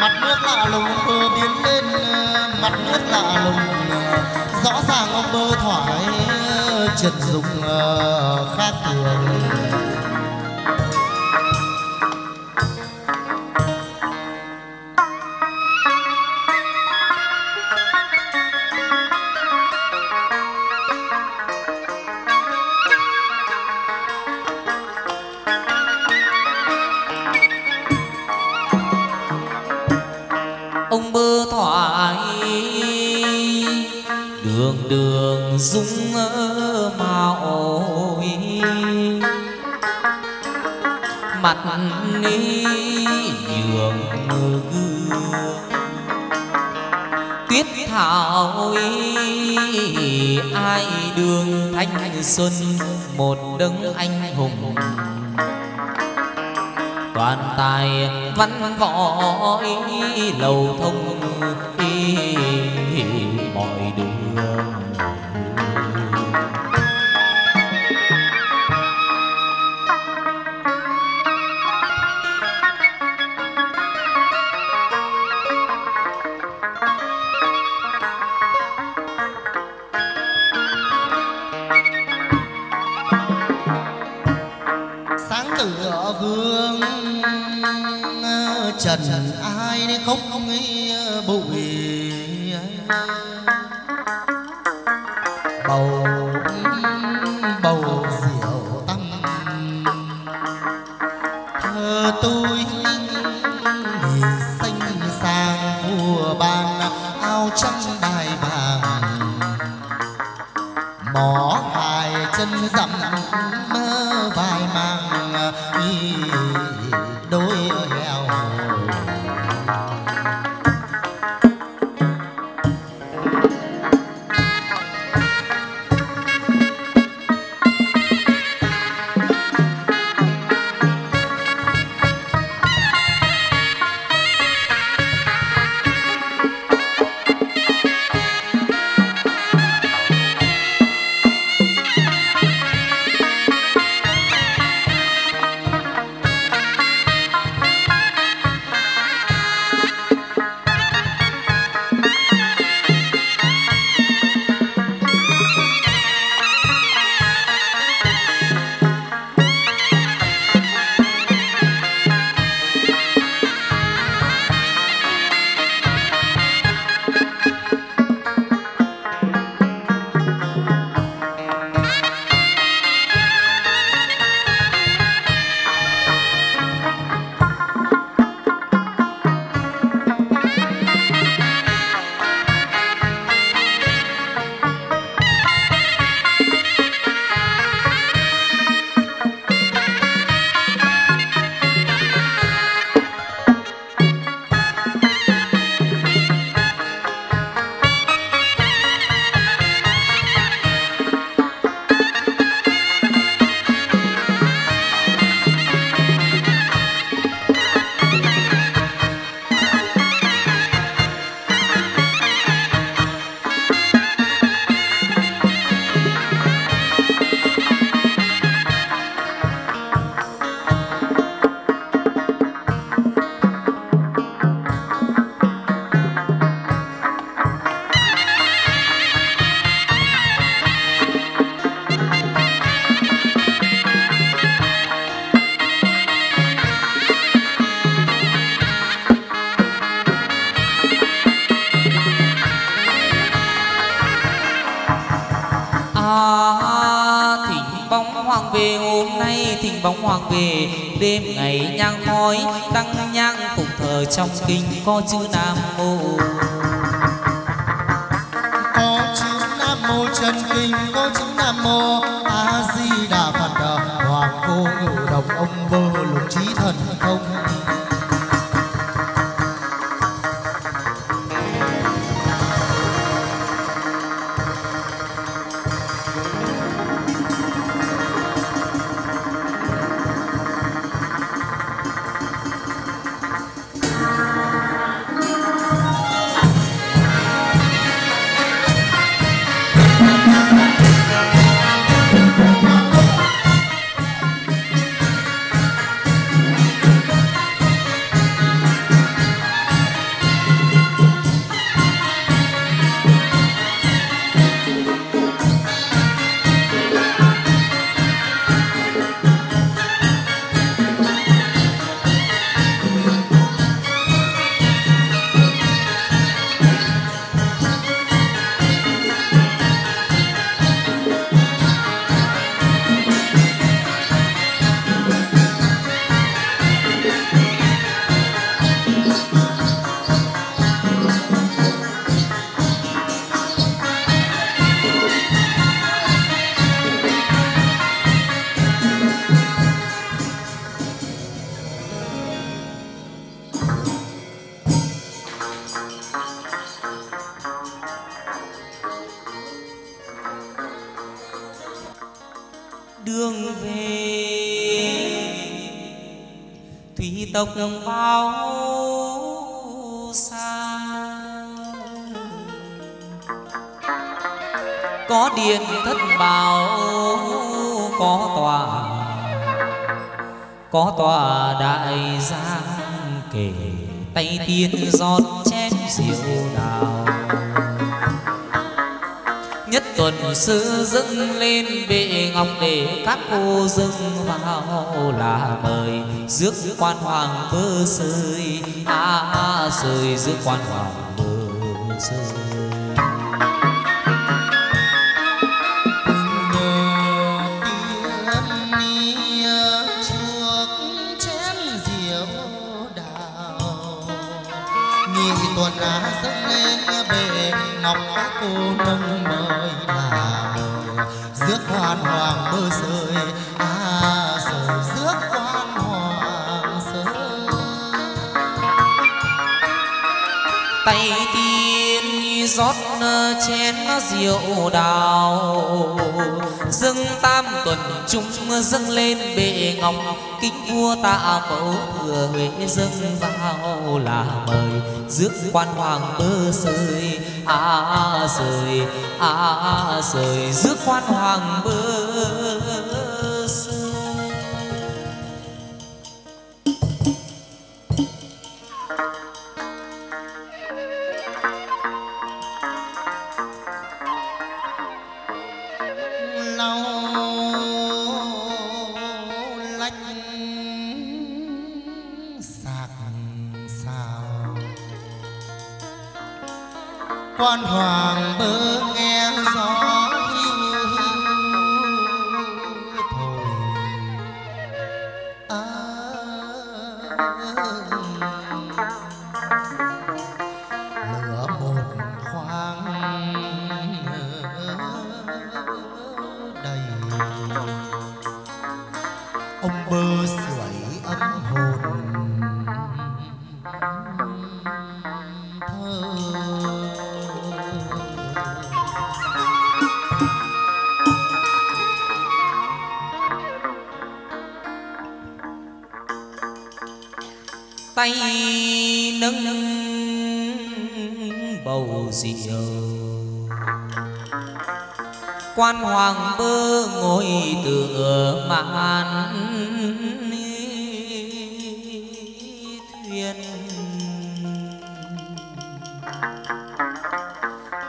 mặt nước lạ lùng bờ bơ biến lên, mặt nước lạ lùng. Rõ ràng ông bơ thoải ờ, trần dụng ờ, khác thường. Ni mơ gương tuyết thảo ai đường thanh xuân, một đấng anh hùng. Toàn tài văn võ lầu thông mọi bóng hoàng về. Đêm ngày nhang khói tăng nhang phụng thờ trong kinh có chữ nam mô. Có chữ nam mô, chân kinh có chữ nam mô. Cô dâng vào là mời rước quan hoàng bơ sơi à, à sơi rước quan hoàng bơ sơi tuần á dâng lên bệ ngọc các cô nâng rót chén rượu đào. Dâng tam tuần chúng dâng lên bệ ngọc kính vua tạ mẫu thừa huệ dâng vào là mời. Rước quan hoàng bơ sơi à sơi à sơi. Rước quan hoàng bơ quan hoàng bơ ngồi tựa màn thuyền.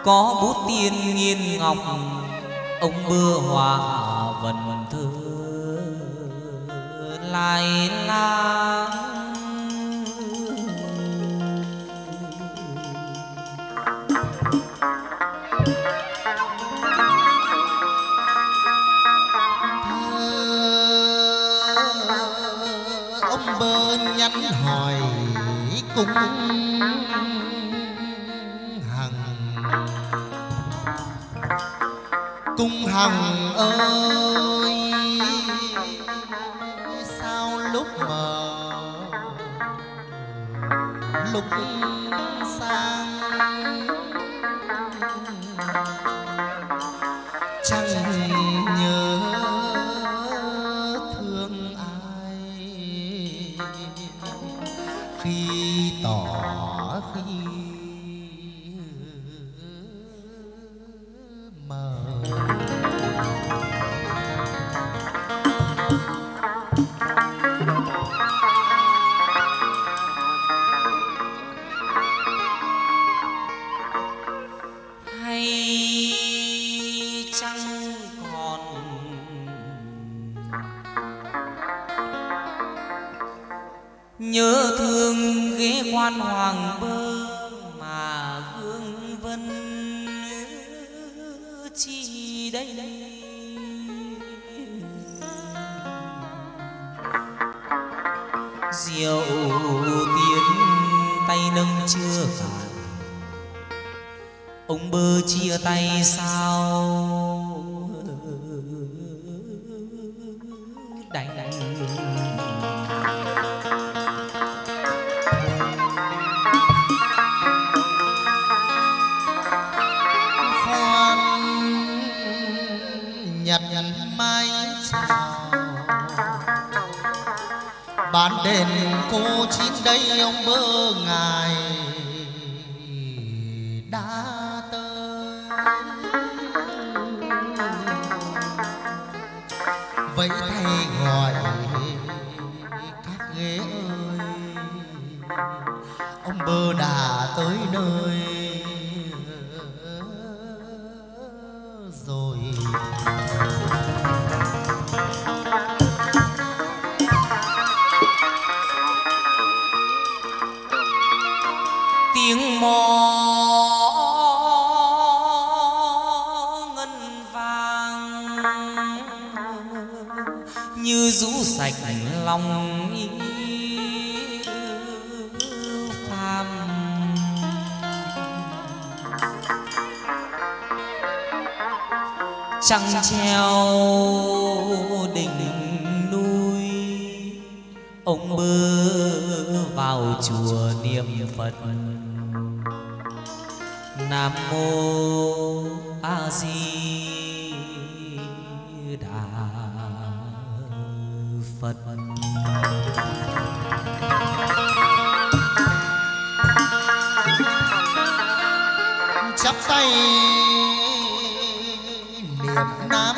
Có bút tiên nghiên ngọc, ông bơ hòa vần. Phật. Nam mô a di đà phật. Chắp tay niệm nam.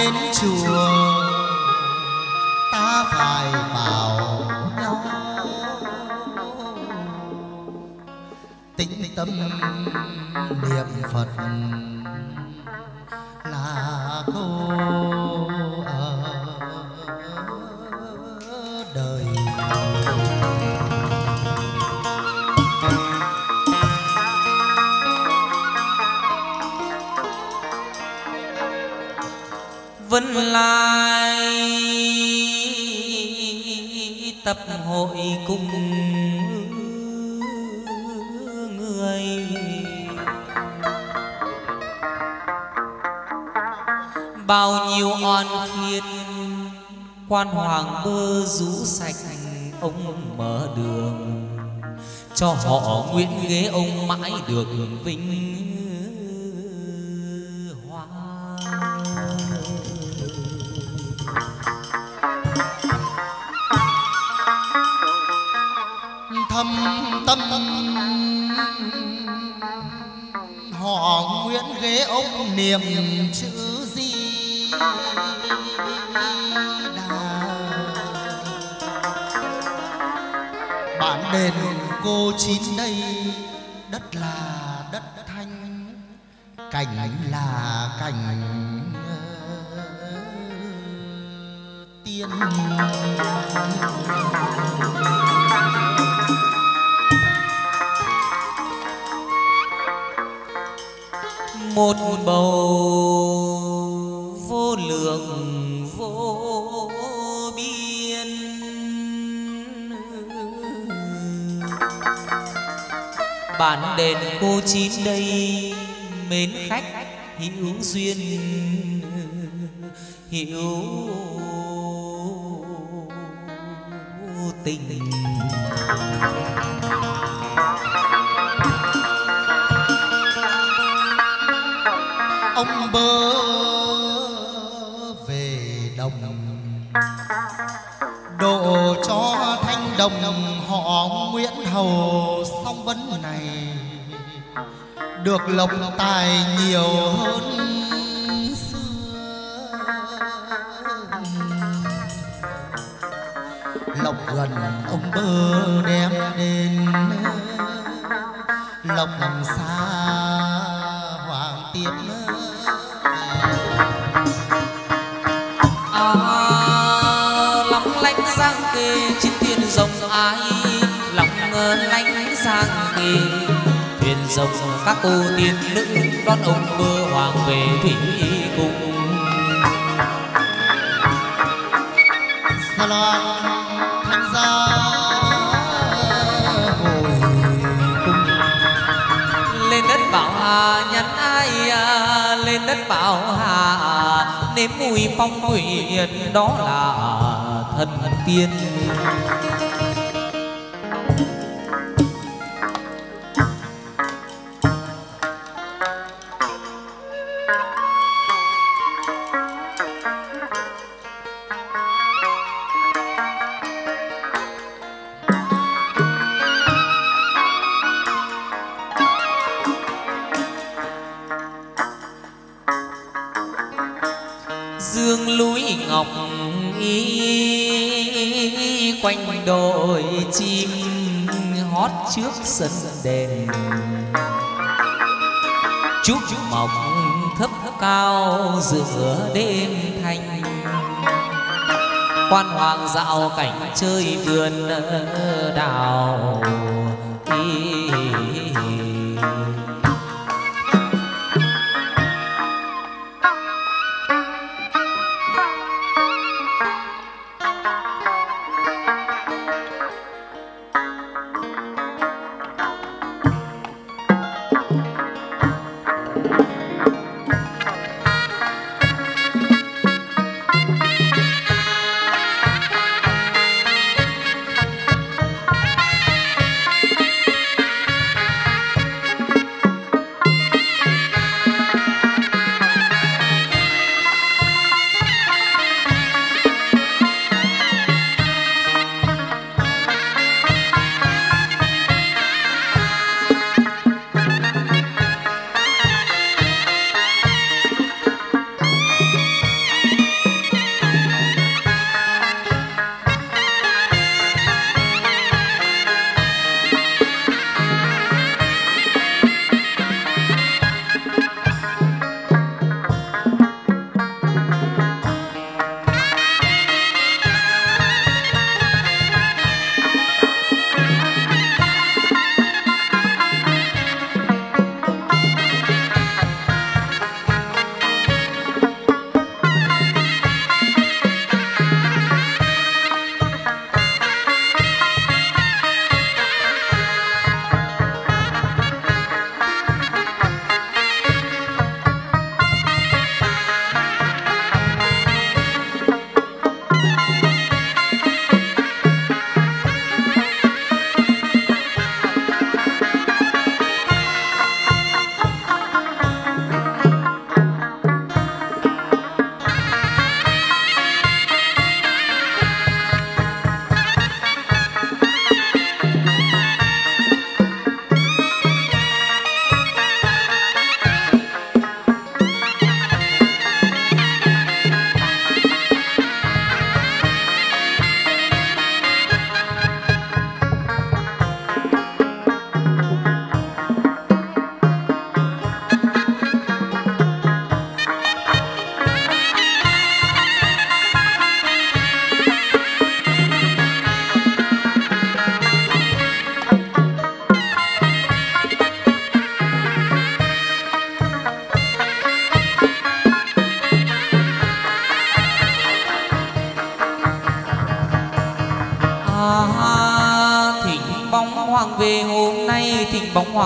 Đến chùa ta phải bảo nhau. Tĩnh tâm niệm phật. Lai. Tập hội cùng người. Bao nhiêu oan khiên quan hoàng bơ rũ sạch, ông mở đường. Cho họ nguyện ghế ông mãi được vinh. Thâm tâm. Họ nguyễn ghế ông niệm chữ di đà. Bản đền cô chín đây, đất là đất thanh, cảnh là cảnh tiên. Một bầu vô lượng vô biên. Bản đền cô chín đây, mến khách hữu duyên, hữu tình. Độ cho thanh đồng họ nguyễn hầu song vấn này. Được lộc tài nhiều hơn xưa. Lộc gần ông bơ đem đến, lộc xa hoàng tiếp nghi thuyền rồng các cô tiên nữ đón ông vua hoàng về thủy cung. Sao loan thanh gia hồi cung. Lên đất bảo hà nhắn ai à, lên đất bảo hà nếm mùi phong hủy đó là thần tiên. Đền chúc mọc thấp cao giữa đêm thanh quan hoàng dạo cảnh chơi vườn đào ý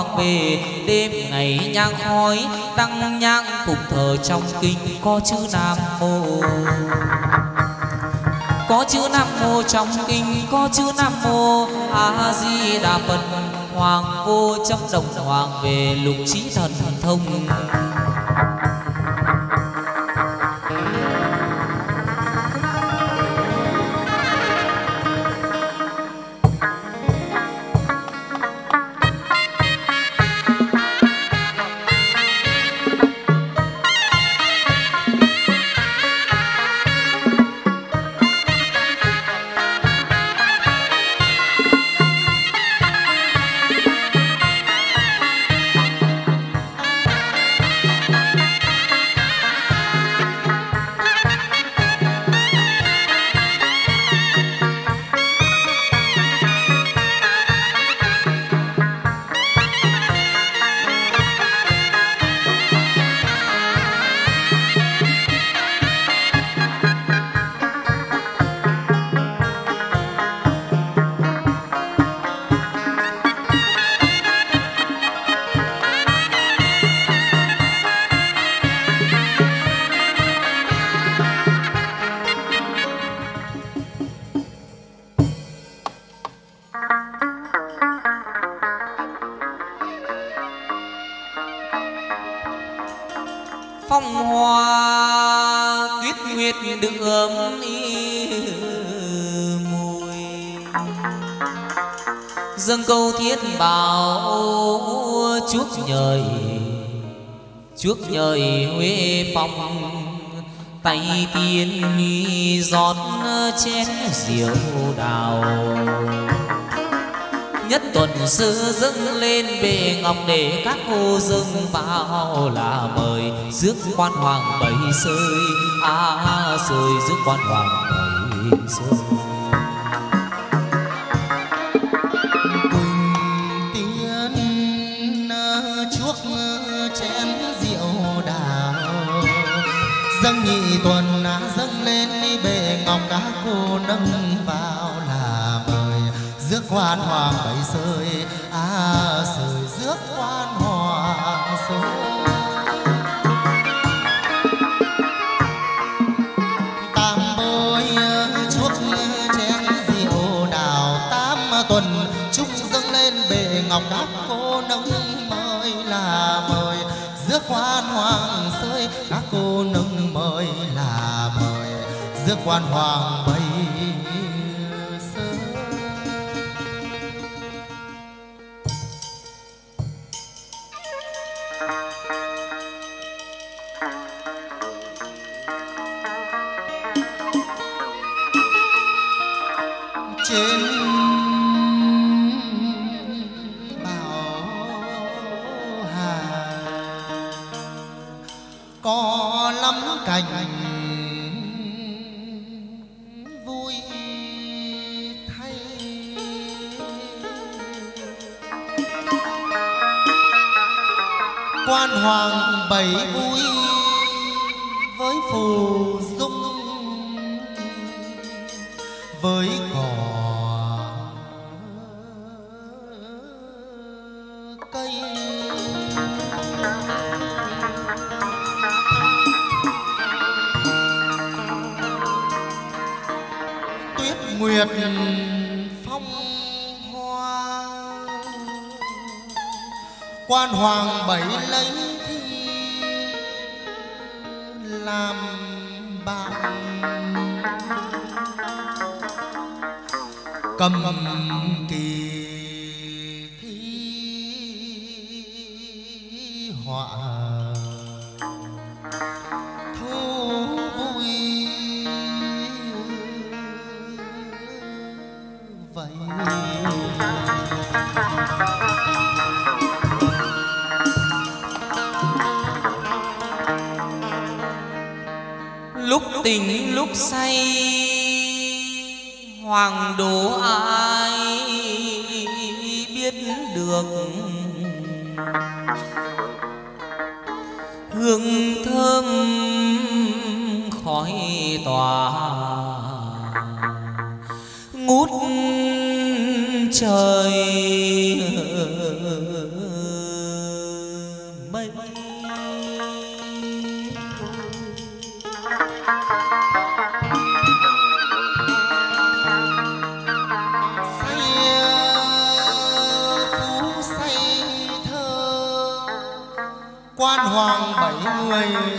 thỉnh về đêm ngày nhang khói, tăng nhang phục thờ trong kinh có chữ nam mô. Có chữ nam mô trong kinh, có chữ nam mô a di đà phật. Hoàng vô trong đồng hoàng về lục trí thần thông. trước trời huế phong. Tay tiên giọt chén rượu đào. Nhất tuần sư dâng lên bề ngọc để các cô dâng vào là mời rước quan hoàng bảy sơi. A à, sơi rước quan hoàng bảy sơi. cô nâng vào là mời rước quan hoàng bảy sơi. À sơi rước quan hoàng sơi. quan hoàng bay tình lúc say hoàng đồ ويل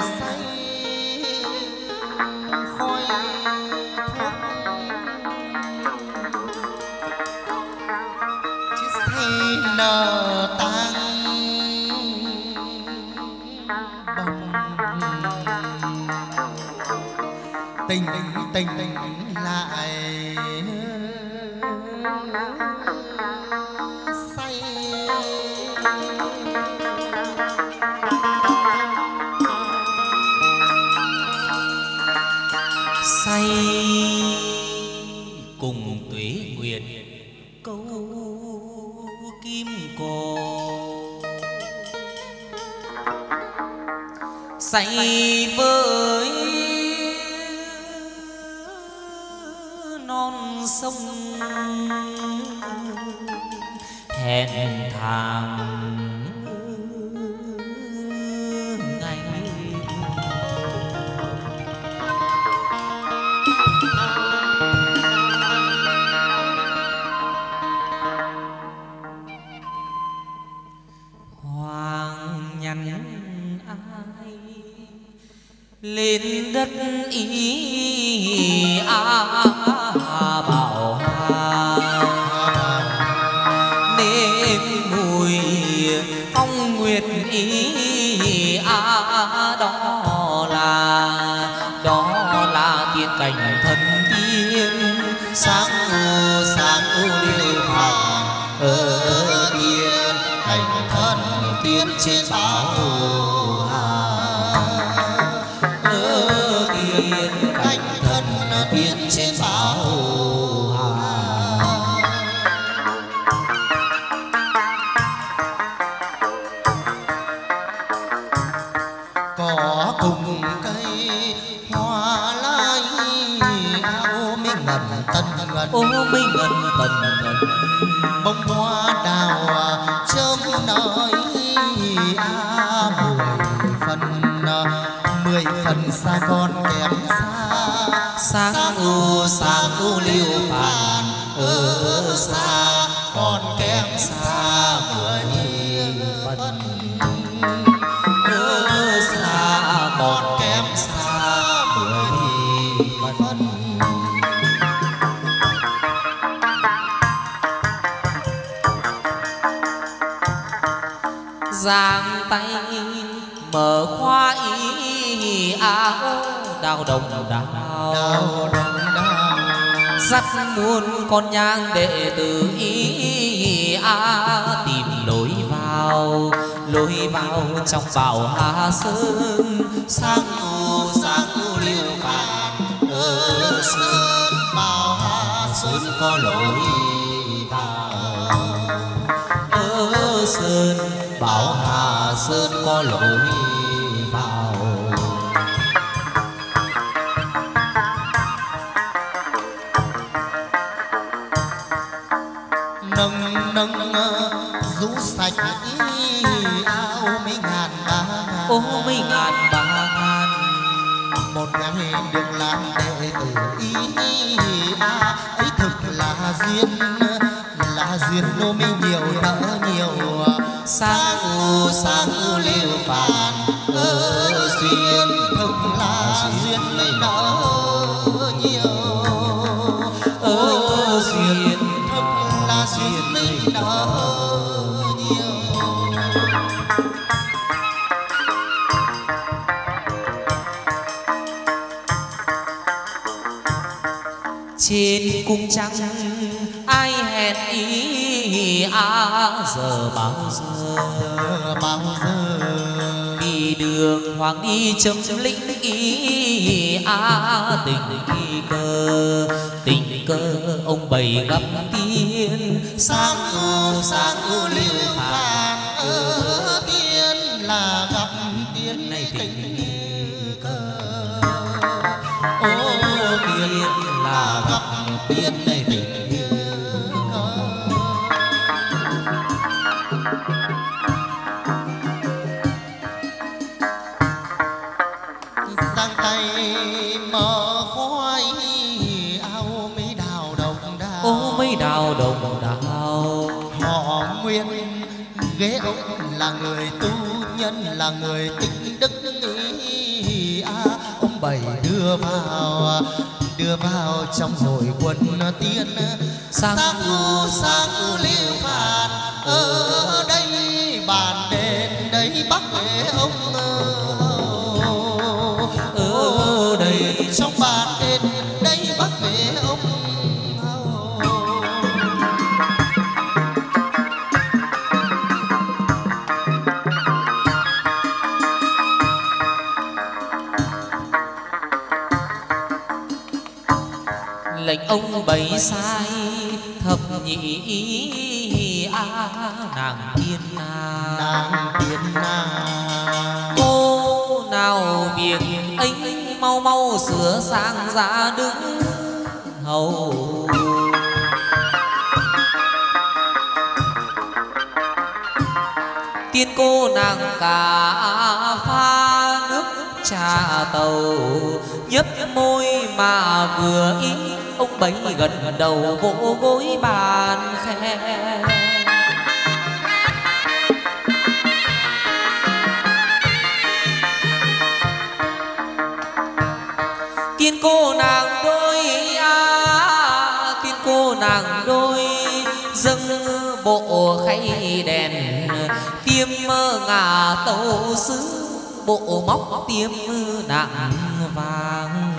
con nhang đệ tử ý a, tìm lối vào lối vào trong bảo hà sơn. Sang u sang u liêu vàng, ở sơn bảo hà sơn có lối vào. Ở sơn bảo hà sơn có lối ngàn mấy ngàn ba ngàn. Một ngày được làm đệ tử ý a, ấy thực là duyên. Là duyên nô mới nhiều nợ nhiều. Sáng u sáng u liêu phàn ở duyên thực là duyên mới nợ trên cung trăng ai hẹn ý à giờ bao giờ. Giờ bao giờ đi đường hoàng đi chấm lĩnh ý à tình ý cơ. Tình cơ, ông bày gặp tiên. Sáng u sáng u lưu phàn ở tiên là gặp tiên. Này tình cơ. Ô tiên này tình tay mở khoai áo mấy đào đồng đào. Ô mấy đào đồng đào. Họ nguyên ghế ông là người tu nhân là người tích đức. Ý à, ông bảy đưa vào đưa vào trong hội quân tiên. Sang sang u sang u liêu phạt ở đây bàn đền đây bắc ông ở đây ông bày sai thập nhị a nàng tiên na. Nàng tiên na. Cô nào việc ấy mau mau sửa sang ra đứng hầu. Tiên cô nàng cả pha nước trà tàu nhấp môi mà vừa ý ông bấy gần đầu vỗ gối bàn khe. Tiên cô nàng đôi à, tiên cô nàng đôi dâng bộ khay đèn tiêm ngà tàu sứ bộ móc tiêm nặng vàng.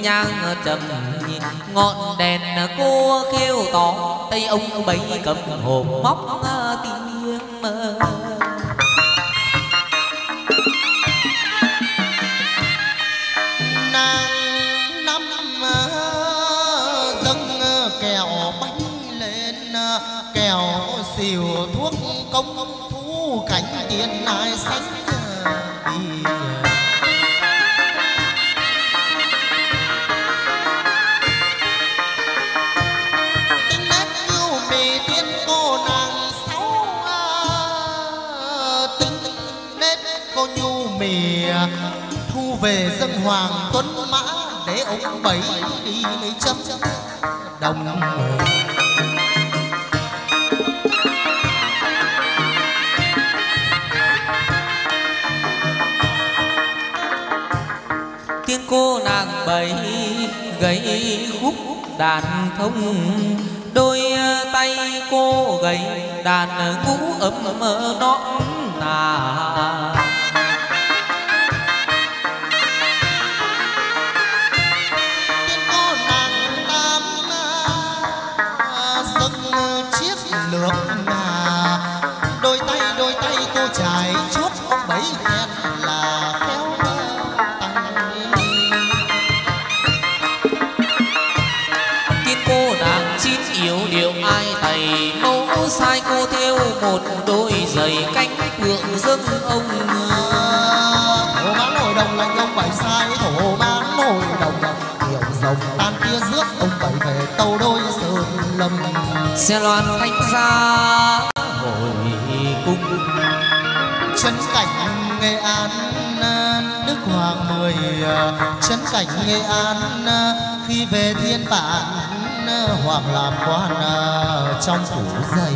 Nhang trầm ngọn đèn cô khêu tỏ tay ông bấy cầm hộp móc về dân hoàng tuấn mã để ông bảy đi lấy chấp đồng tiếng cô nàng bảy gầy khúc đàn thông. Đôi à, tay cô gầy đàn cũ ấm nõn nà một đôi giày cánh phượng dâng ông thổ bán hội đồng lành ông bảy sai thổ bán hội đồng. Hiểu rồng tan kia rước ông bảy về tàu đôi sơn lâm. Xe loan thanh ra hồi cung chân cảnh nghệ an đức hoàng mười chân cảnh nghệ an khi về thiên bản hoặc làm quan trong phủ dày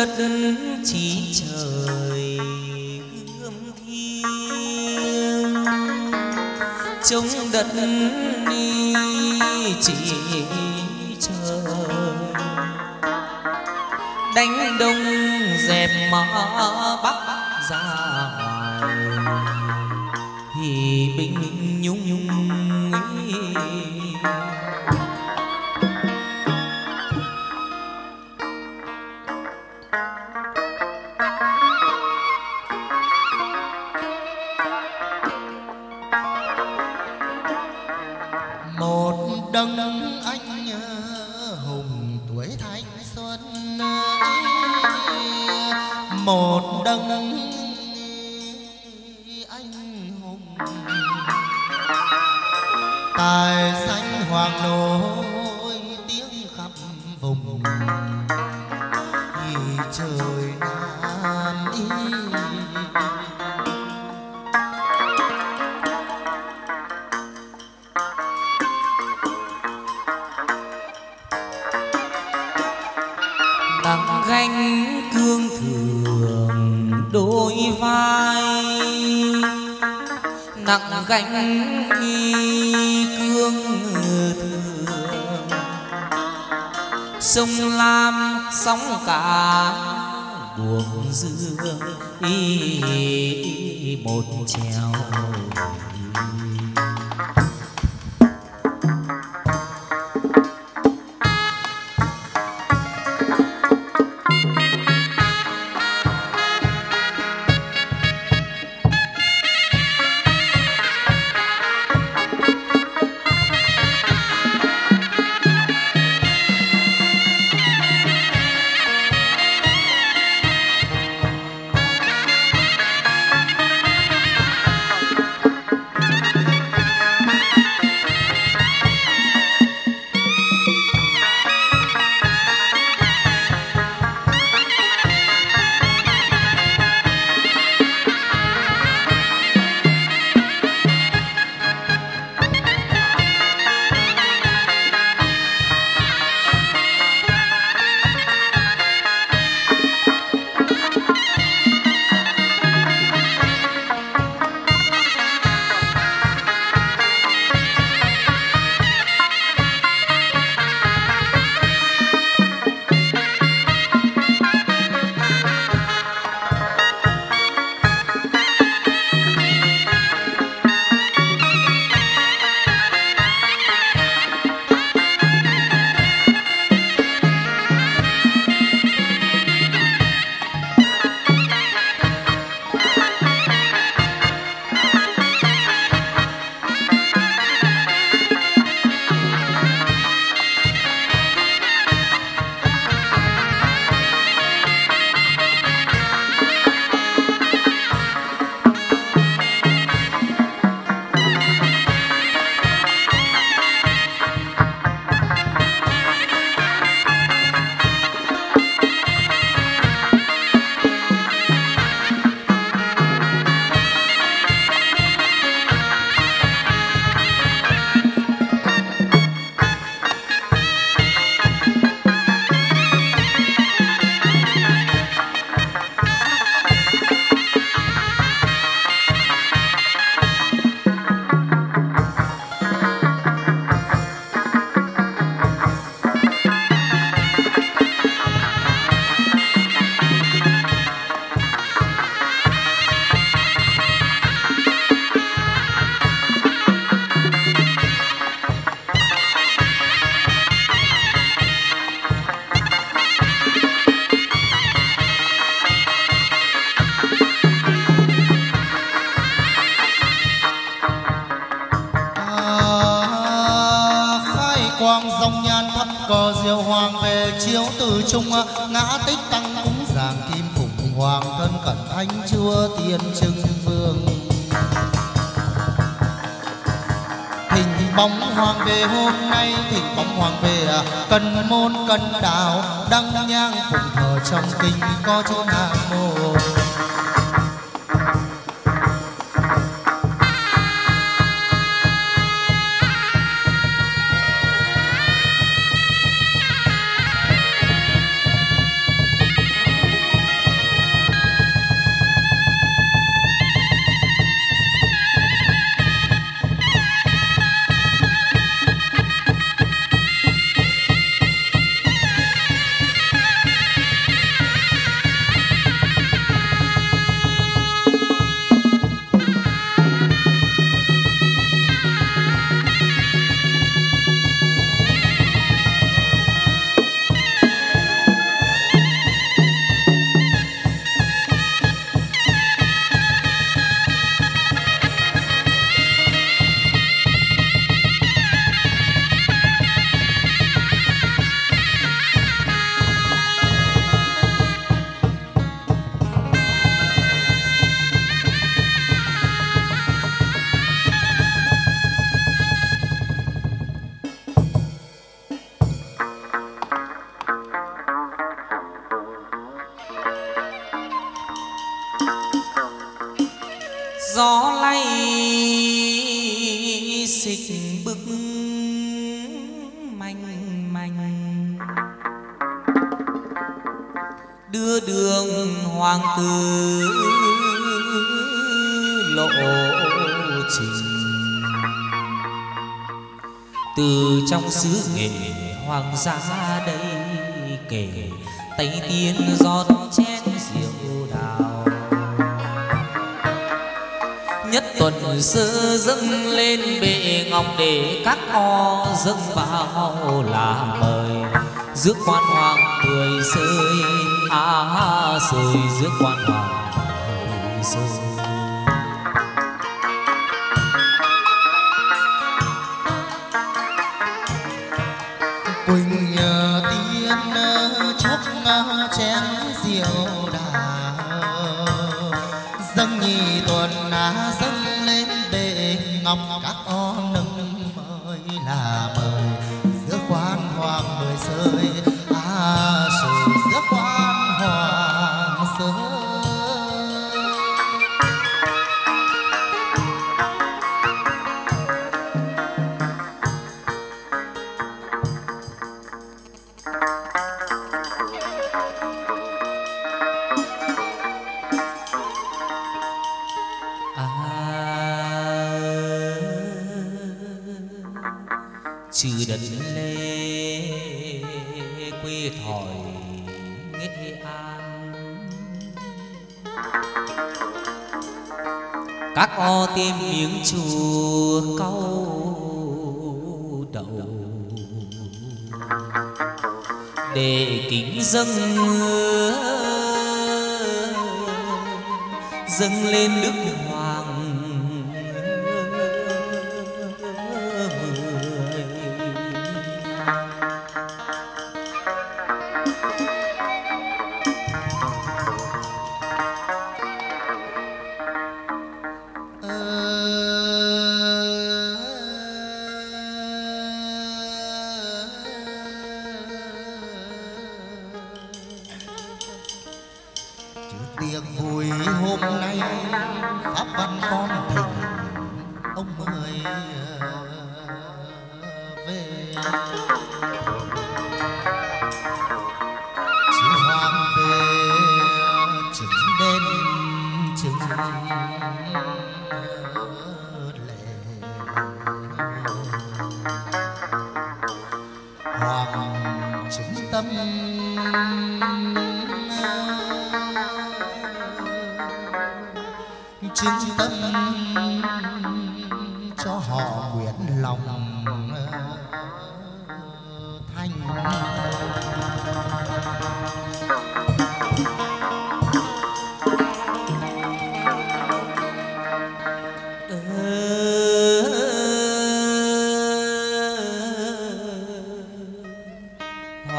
đất sông lam sóng cả buồn dương một trèo. Từ trung à, ngã tích tăng cúng giảng kim phụng hoàng thân cẩn thánh chúa tiên trưng vương. Thỉnh bóng hoàng về hôm nay, thỉnh bóng hoàng về à, cần môn, cần đạo, đăng nhang phụng thờ trong kinh có chỗ nam mô xứ nghệ hoàng gia đây kể, tây tiên giọt chén rượu đào. Nhất tuần sơ dâng lên bệ ngọc để các o dâng vào là mời. Rước quan hoàng cười rơi à sơi rước quan hoàng cười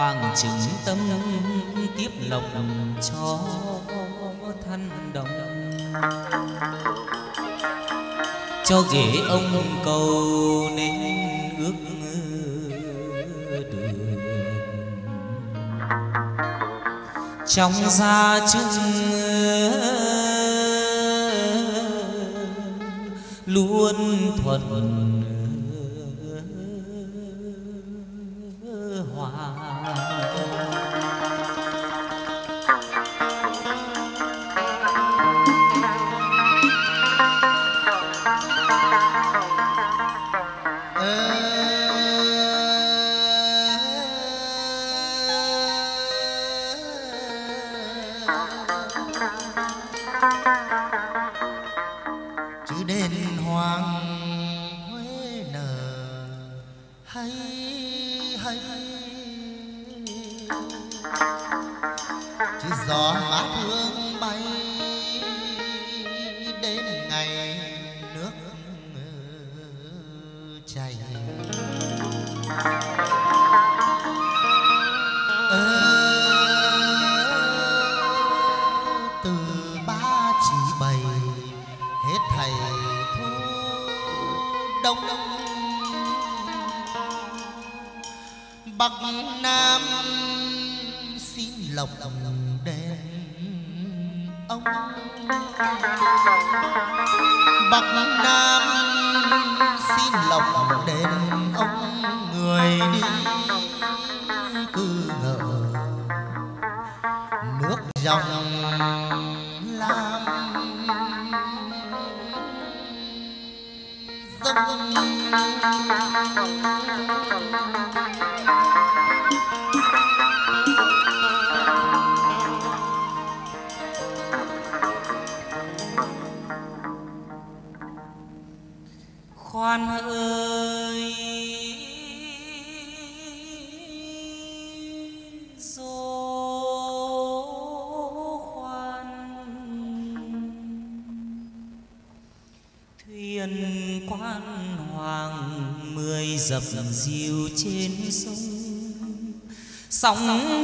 rơi tâm tiếp lộc cho thân đồng. Cho dễ ông cầu nên ước đường. Trong gia chung luôn thuận sóng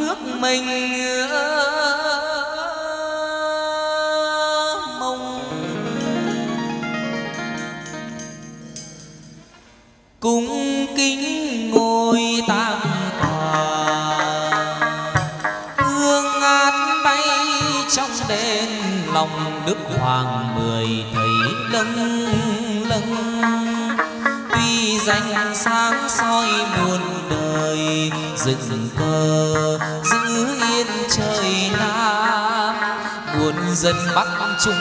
bắc trung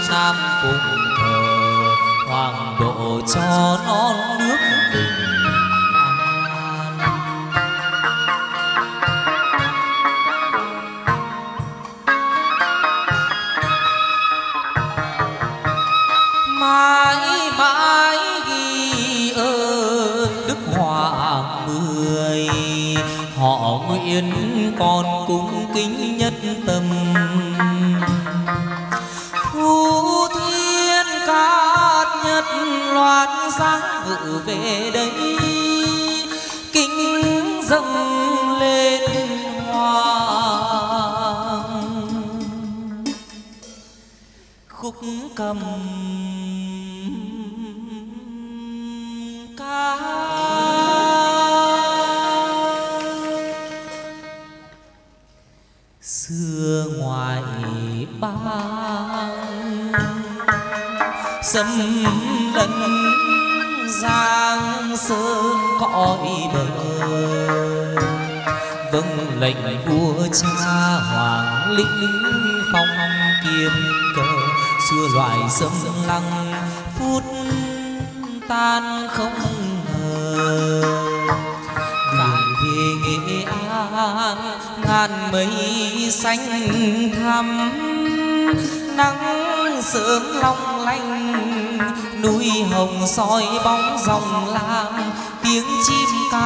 xâm lấn giang sơn cõi bờ vâng lệnh vua cha hoàng lĩnh phong kiềm cờ xưa loài sâm lăng phút tan không ngờ về nghệ an, ngàn mây xanh thắm nắng sớm long lanh, núi hồng soi bóng dòng lam tiếng chim ca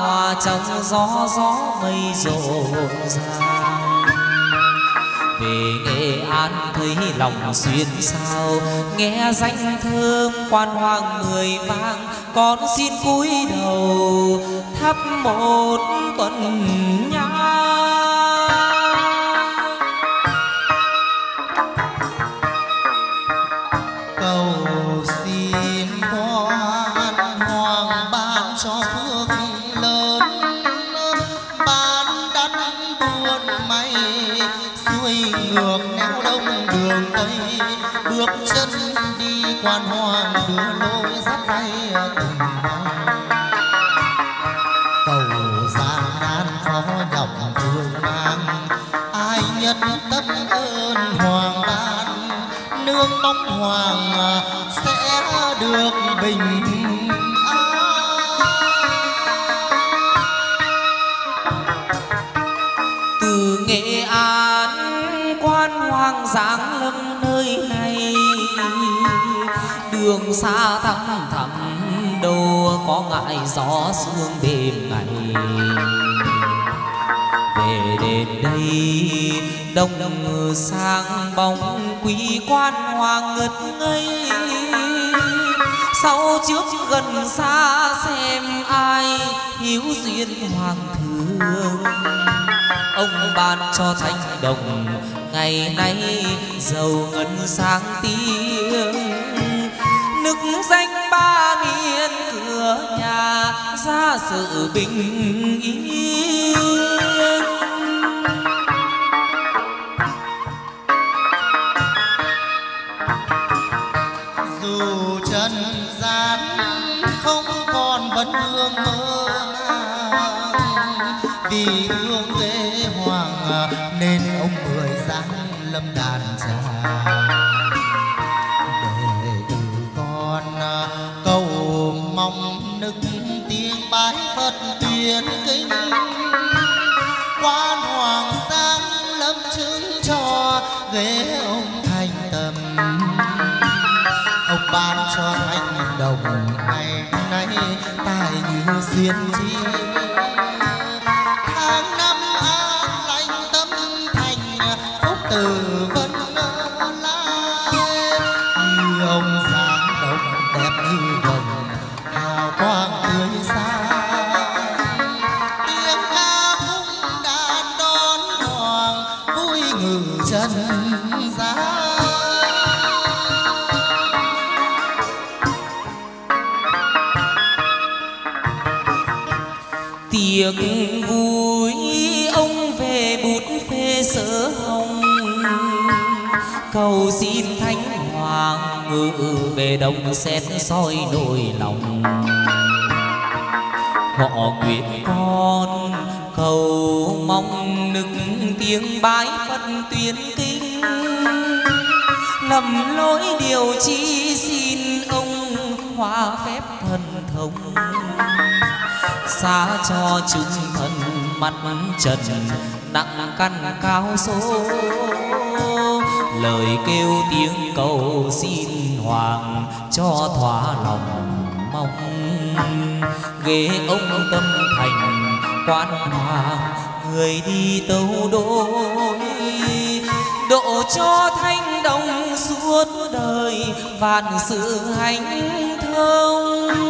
hòa trong gió gió mây rộn ràng. Về nghệ an thấy lòng xuyên sao nghe danh thơm quan hoàng mười vang, con xin cúi đầu thắp một tuần nhang. Quan hoàng đưa lối dắt tay từng ngày cầu gian nan khó nhọc thương mang, ai nhất tâm ơn hoàng ban nương bóng hoàng à, sẽ được bình từ nghệ an, quan hoàng giáng đường xa thăm thẳm, đâu có ngại gió sương đêm ngày. Về đến đây, đông sang bóng quý quan hoàng ngất ngây. Sau trước gần xa xem ai hiếu duyên hoàng thương ông ban cho thanh đồng, ngày nay giàu ngân sáng tím danh ba miền cửa nhà, ra sự bình yên. Dù trần gian không còn vấn vương mơ màng, vì thương tế hoàng à, nên ông mười giáng lâm đàn trà. Phật tiền kinh. Quan hoàng sang lâm chứng cho ghế ông thành tâm ông ban cho anh đồng ngày nay tài như duyên chi. Về đông xét soi nỗi lòng. Họ nguyện con cầu mong nức tiếng bái phật tuyên kinh. Lầm lỗi điều chi xin ông hóa phép thần thông. Xa cho chúng thần mắt trần nặng căn cao số. Lời kêu tiếng cầu xin hoàng cho thỏa lòng mong. Ghế ông tâm thành quan hoàng, người đi tâu đôi. Độ cho thanh đồng suốt đời, vạn sự hạnh thông.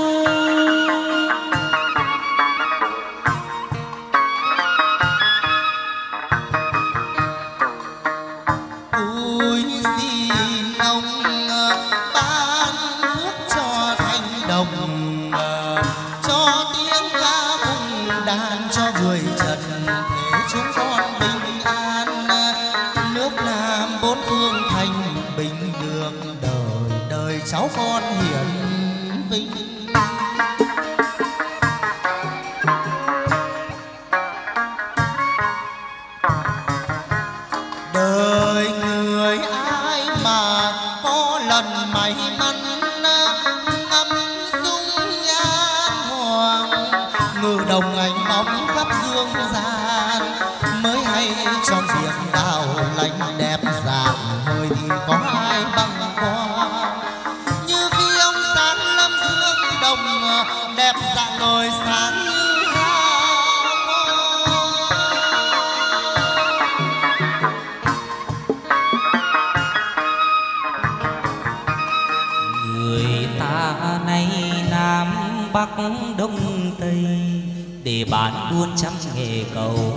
Buôn trăm nghề cầu.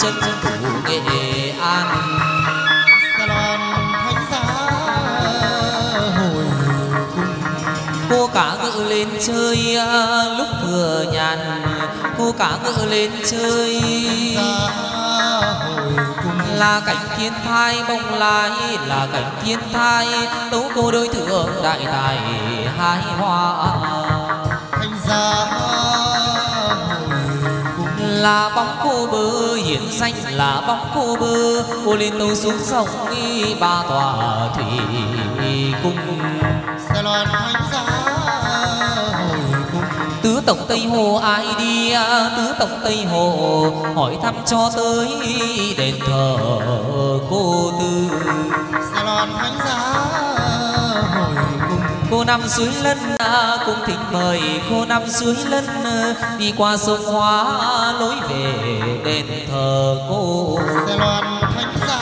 Chân thủ nghệ an. Sa loan thánh giá hồi cung cô cả ngự lên chơi à, lúc thừa nhàn. Cô cả ngự lên chơi. Là cảnh thiên thai bông lai là cảnh thiên thai. Tấu cô đôi thượng đại tài hai hoa. Hồi cung là bóng cô bơ hiển danh là bóng cô bơ. Cô lên tàu xuống sông đi ba tòa thủy cung. Sa loan thánh giá tứ tổng tây hồ ai đi à, tứ tổng tây hồ hỏi thăm cho tới đền thờ cô tư. Sa loan thánh giá hồi cung. Cô năm suối lân cũng thỉnh mời cô năm suối lân à, đi qua sông hóa lối về đền thờ cô. Sa loan thánh giá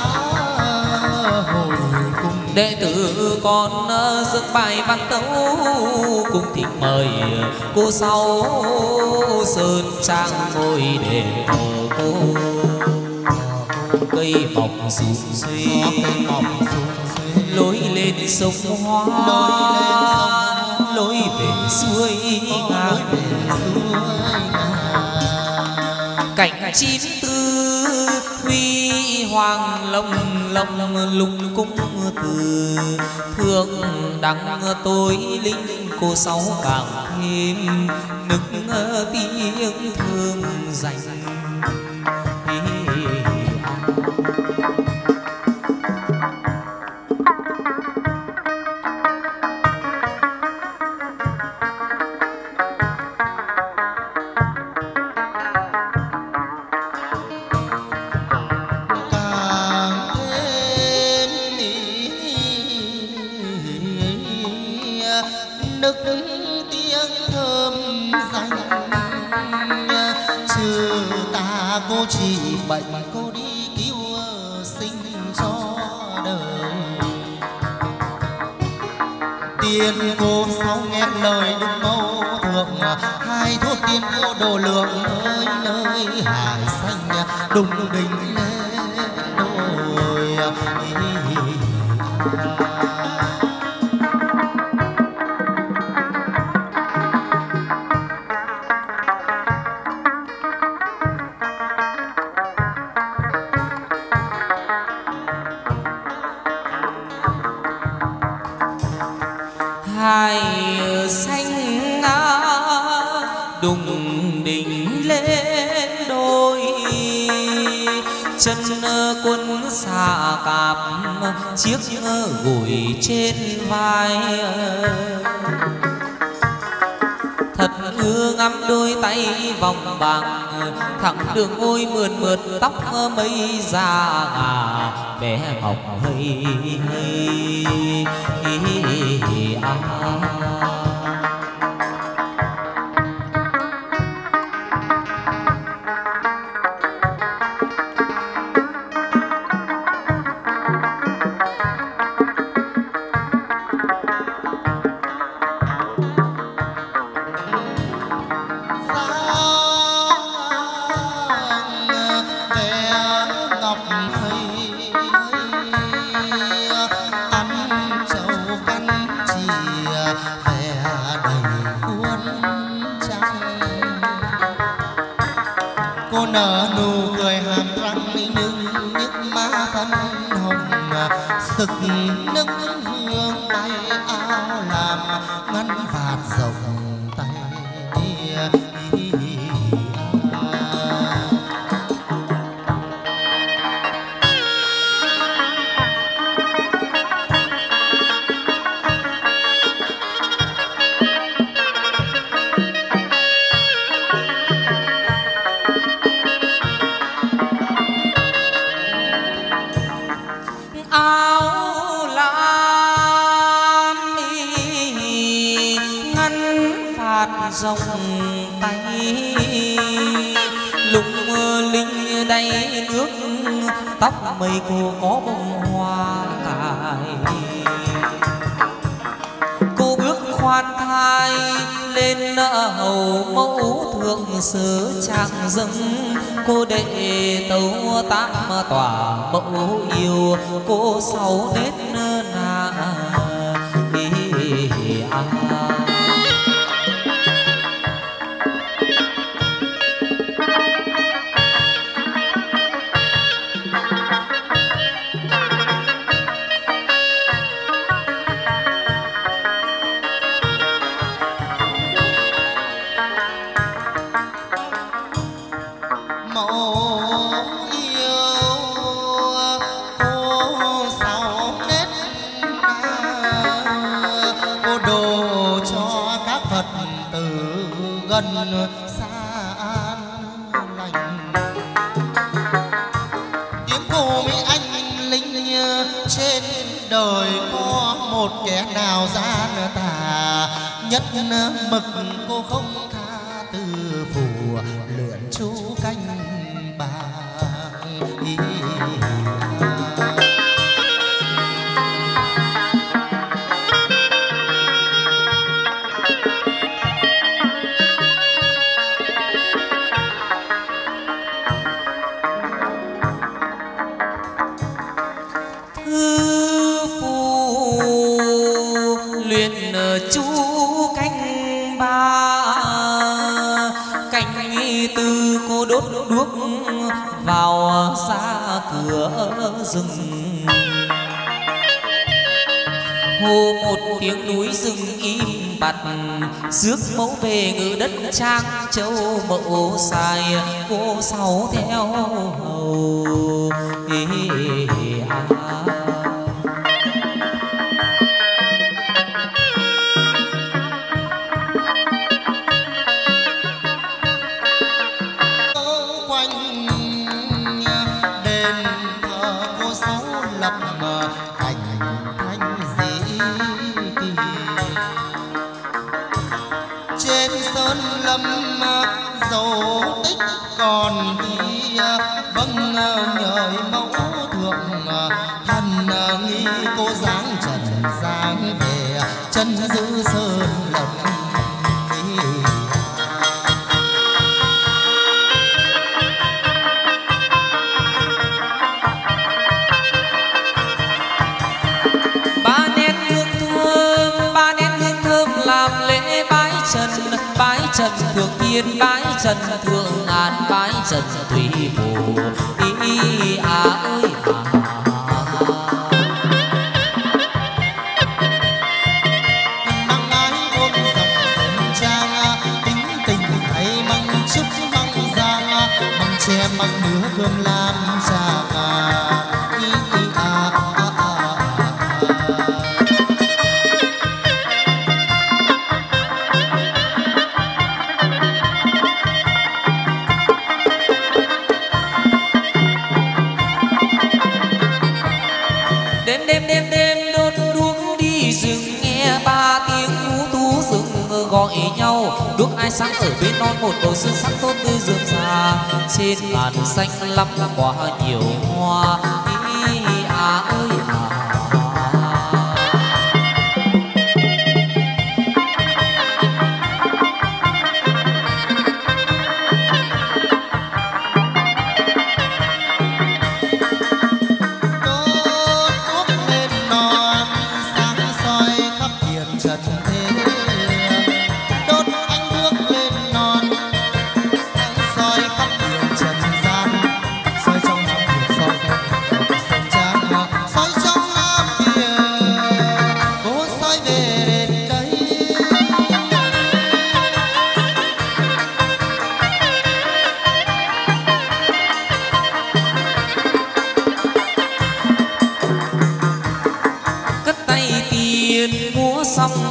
hồi cung đệ tử con à, dựng bài văn tấu cũng thỉnh mời cô sau sơn trang ngôi đền thờ cô. Cây mọc rụng suy lối lên sông hoa về suối lối suối cảnh chín tư, huy hoàng lồng lồng, lục cung từ. Thương đắng tối linh, cô sáu càng thêm nức, tiếng thương dành. Đồ lượng ơi nơi hải xanh đùng đình lên đồi chiếc gùi trên vai thật ưa ngắm đôi tay vòng bằng thẳng đường môi mượt mượt tóc mây già à bé ngọc hơi à. Giang gần xa lành. Tiếng cô mỹ anh linh trên đời có một kẻ nào gian tà, nhất mực cô không rước mẫu về ngự đất trang châu mẫu xài cô sáu theo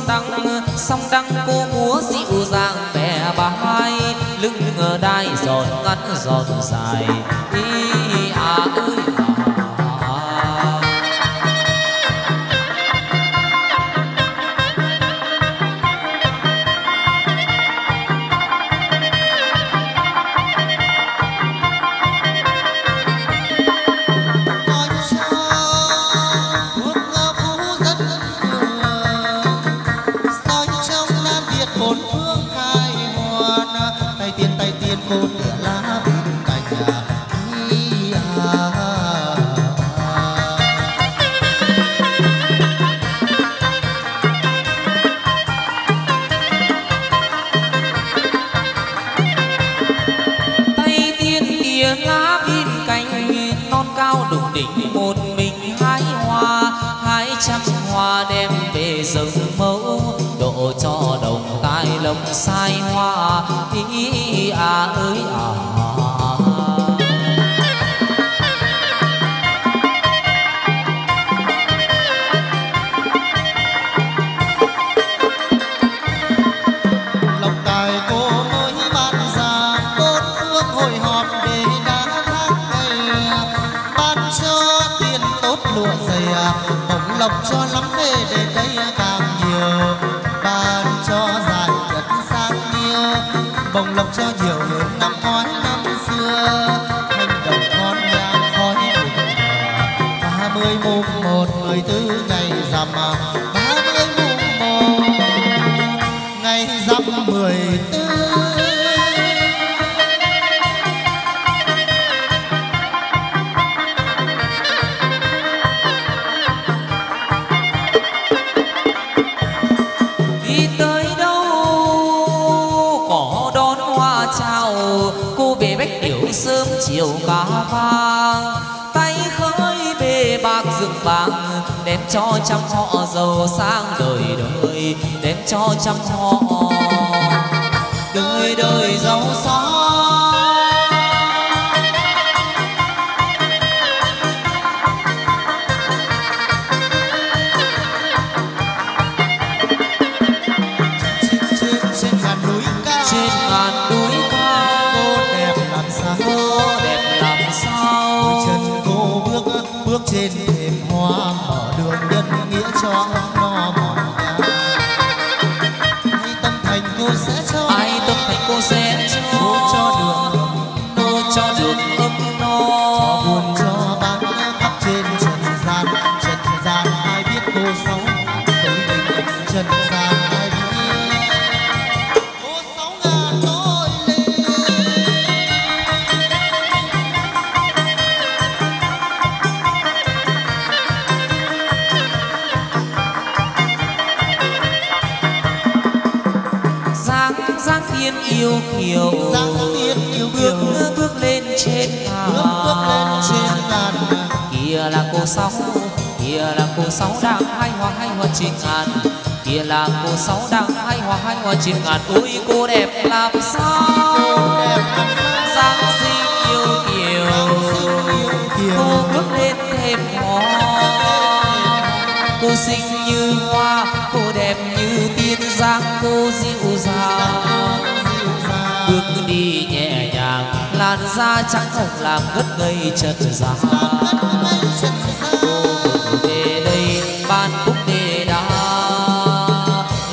đăng song đăng cô múa dịu dàng bè bà hai lưng đai giòn ngắn giòn dài. Ý,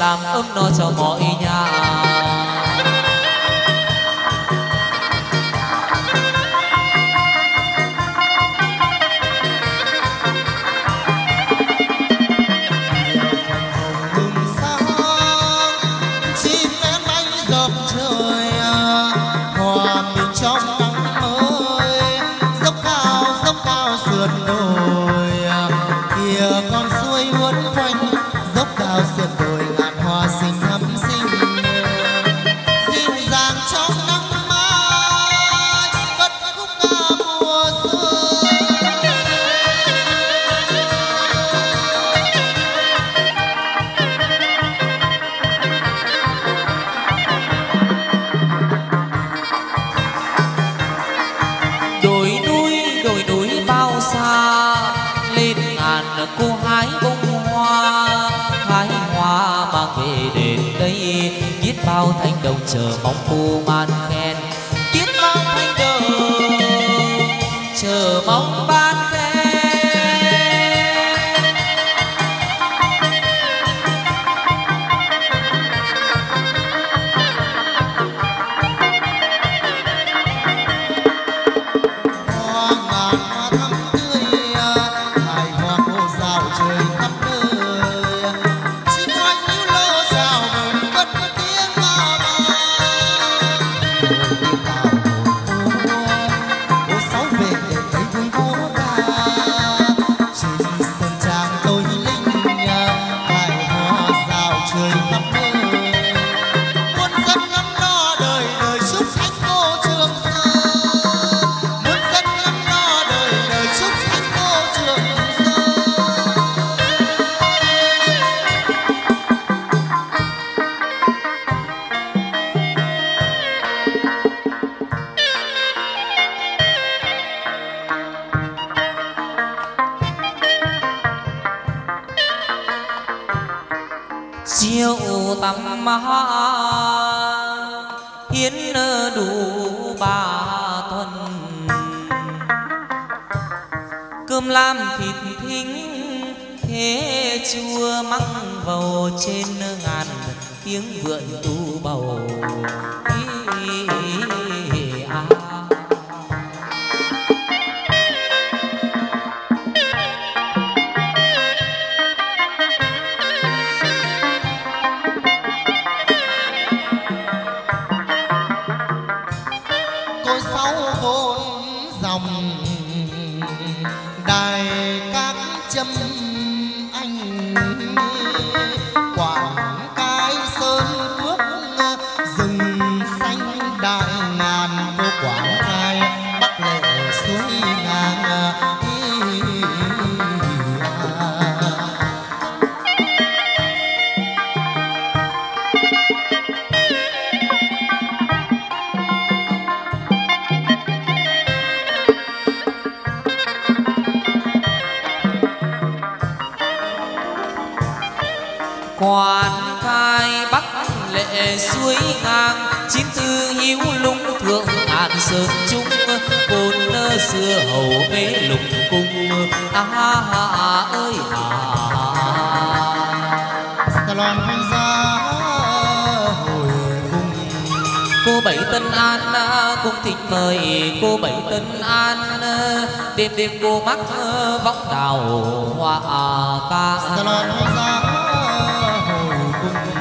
làm ấm no cho mọi nhà. 的床铺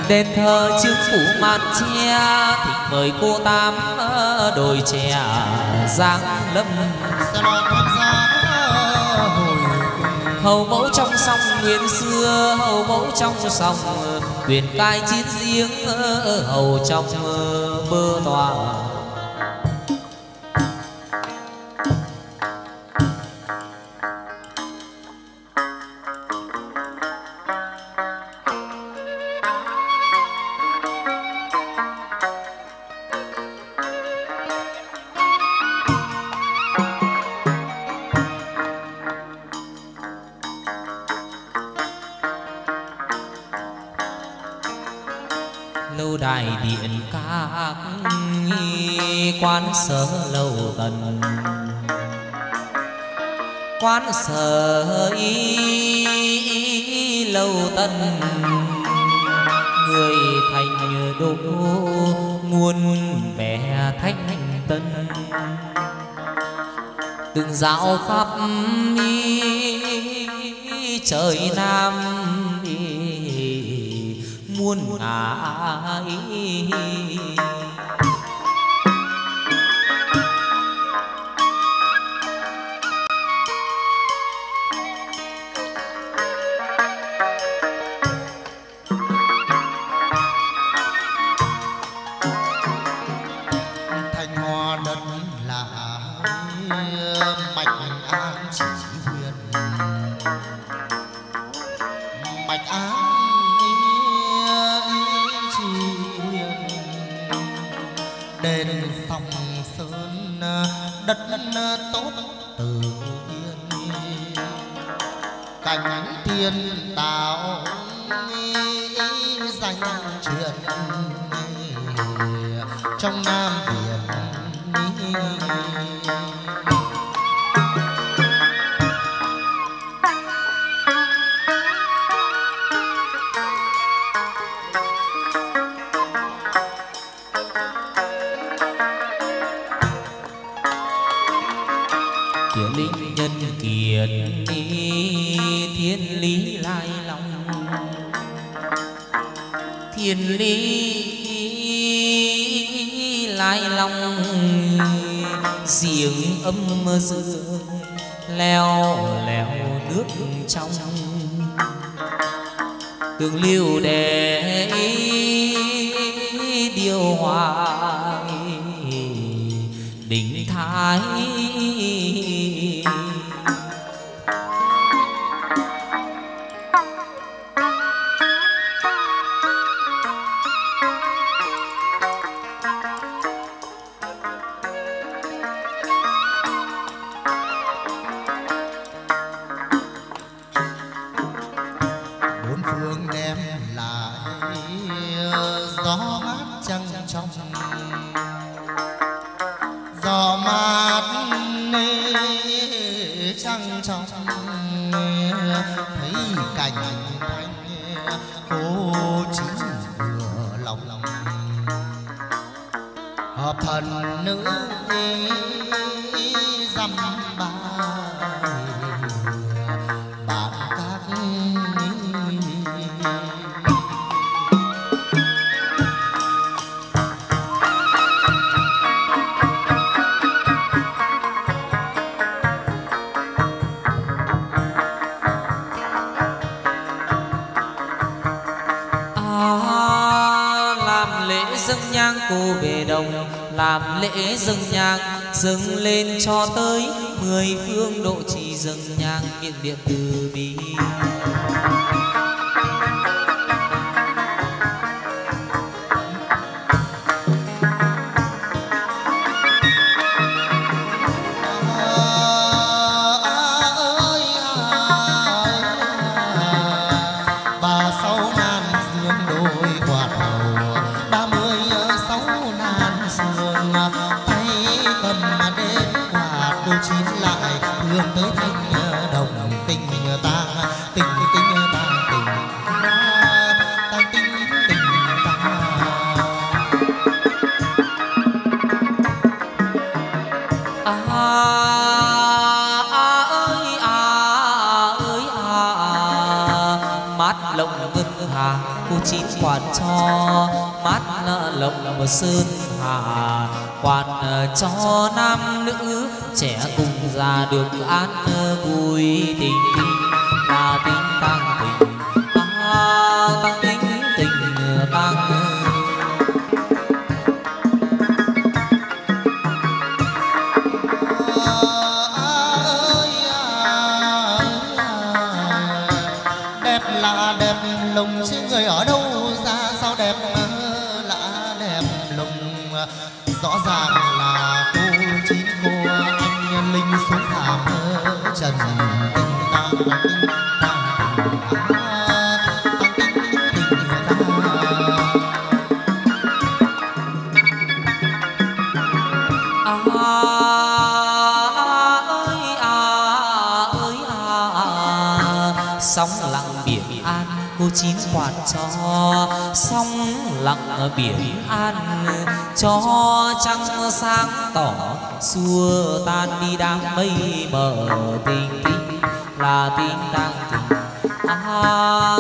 đền thờ trương phủ màn tre thỉnh mời cô tám ờ, đồi trẻ giang lâm. Hầu mẫu trong sông nguyên xưa hầu mẫu trong sông quyền cai chiến riêng ờ, hầu trong ờ, mơ tòa. thờ y lâu tân người thành đô muôn mẹ thanh tân. Từng dạo khắp đi, trời nam đi, muôn ngã ý dâng nhang cô về đồng, làm lễ dâng nhang, dâng lên cho tới mười phương độ trì dâng nhang miệng điện từ bi. Sơn hà quan ờ, cho nam nữ trẻ cùng già được an ờ, vui tình. Biển an cho trăng sáng tỏ, xua tan đi đám mây mờ tình tình. Là tình đang tình à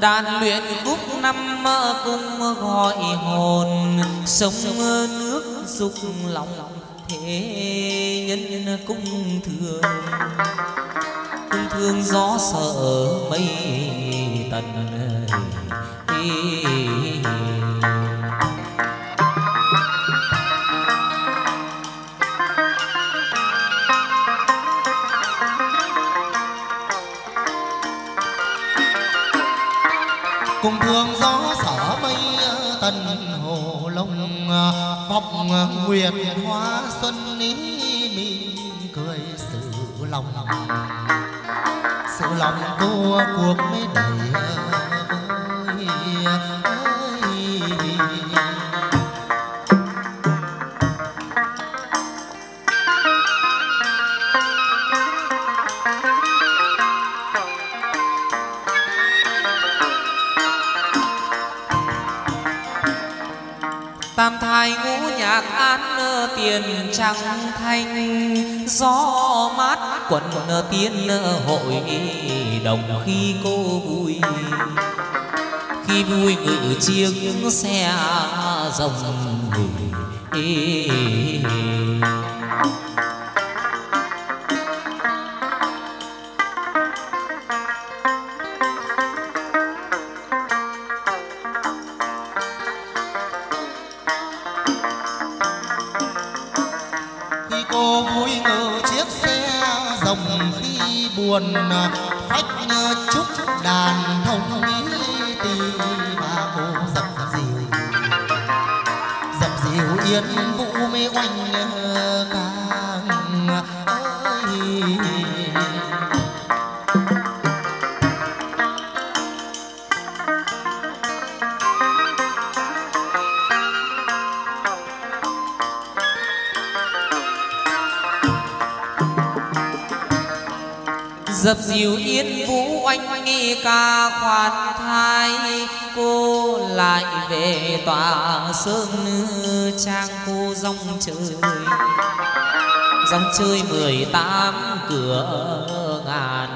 đàn luyện khúc năm cung gọi hồn. Sông nước dục lòng, thế nhân cung thương cung thương gió sợ mây tần cùng thương gió sở mây, tần hồ lông, vọng nguyệt hoa xuân, ý mỉm cười sự lòng. Sự lòng của cuộc mới đầy tiền trăng thanh, gió mát quần tiên hội đồng khi cô vui. Khi vui ngự chiếc xe rồng khi về tòa sơn trang cô dòng chơi dòng chơi mười tám cửa ngàn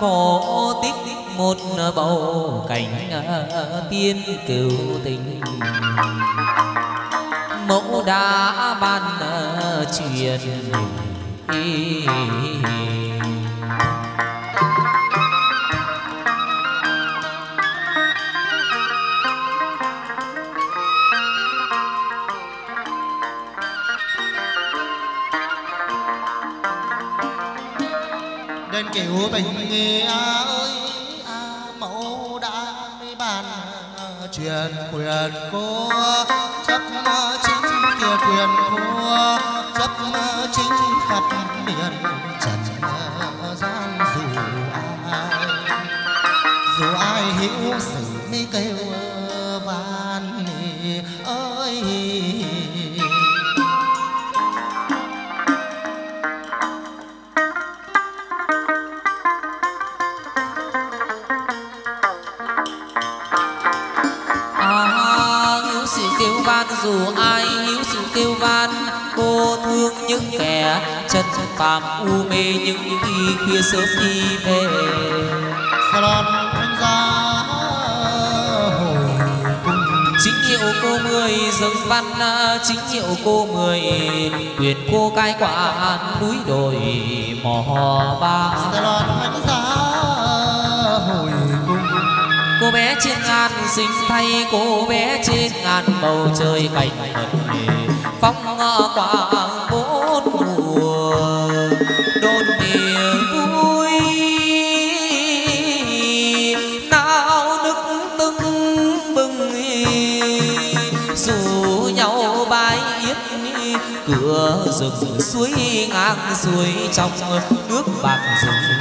cổ tích một bầu cảnh ờ, tiên cửu tình. Mẫu đã ban ờ, truyền đến kiểu tình. Truyền cố. Kêu van dù ai hiếu sự kêu van cô thương những kẻ chân phàm u mê những khi khuya sớm đi về. Salon thanh gia chính hiệu cô mười dâng văn chính hiệu cô mười quyền cô cai quản núi đồi mò ba. Salon thanh gia cô bé trên ngàn, sinh thay cô bé trên ngàn, bầu trời cảnh mật phong quả bốn mùa. Đôn niềm vui nao nức tưng bừng dù nhau bay yết cửa rừng suối ngang suối trong nước bạc rừng.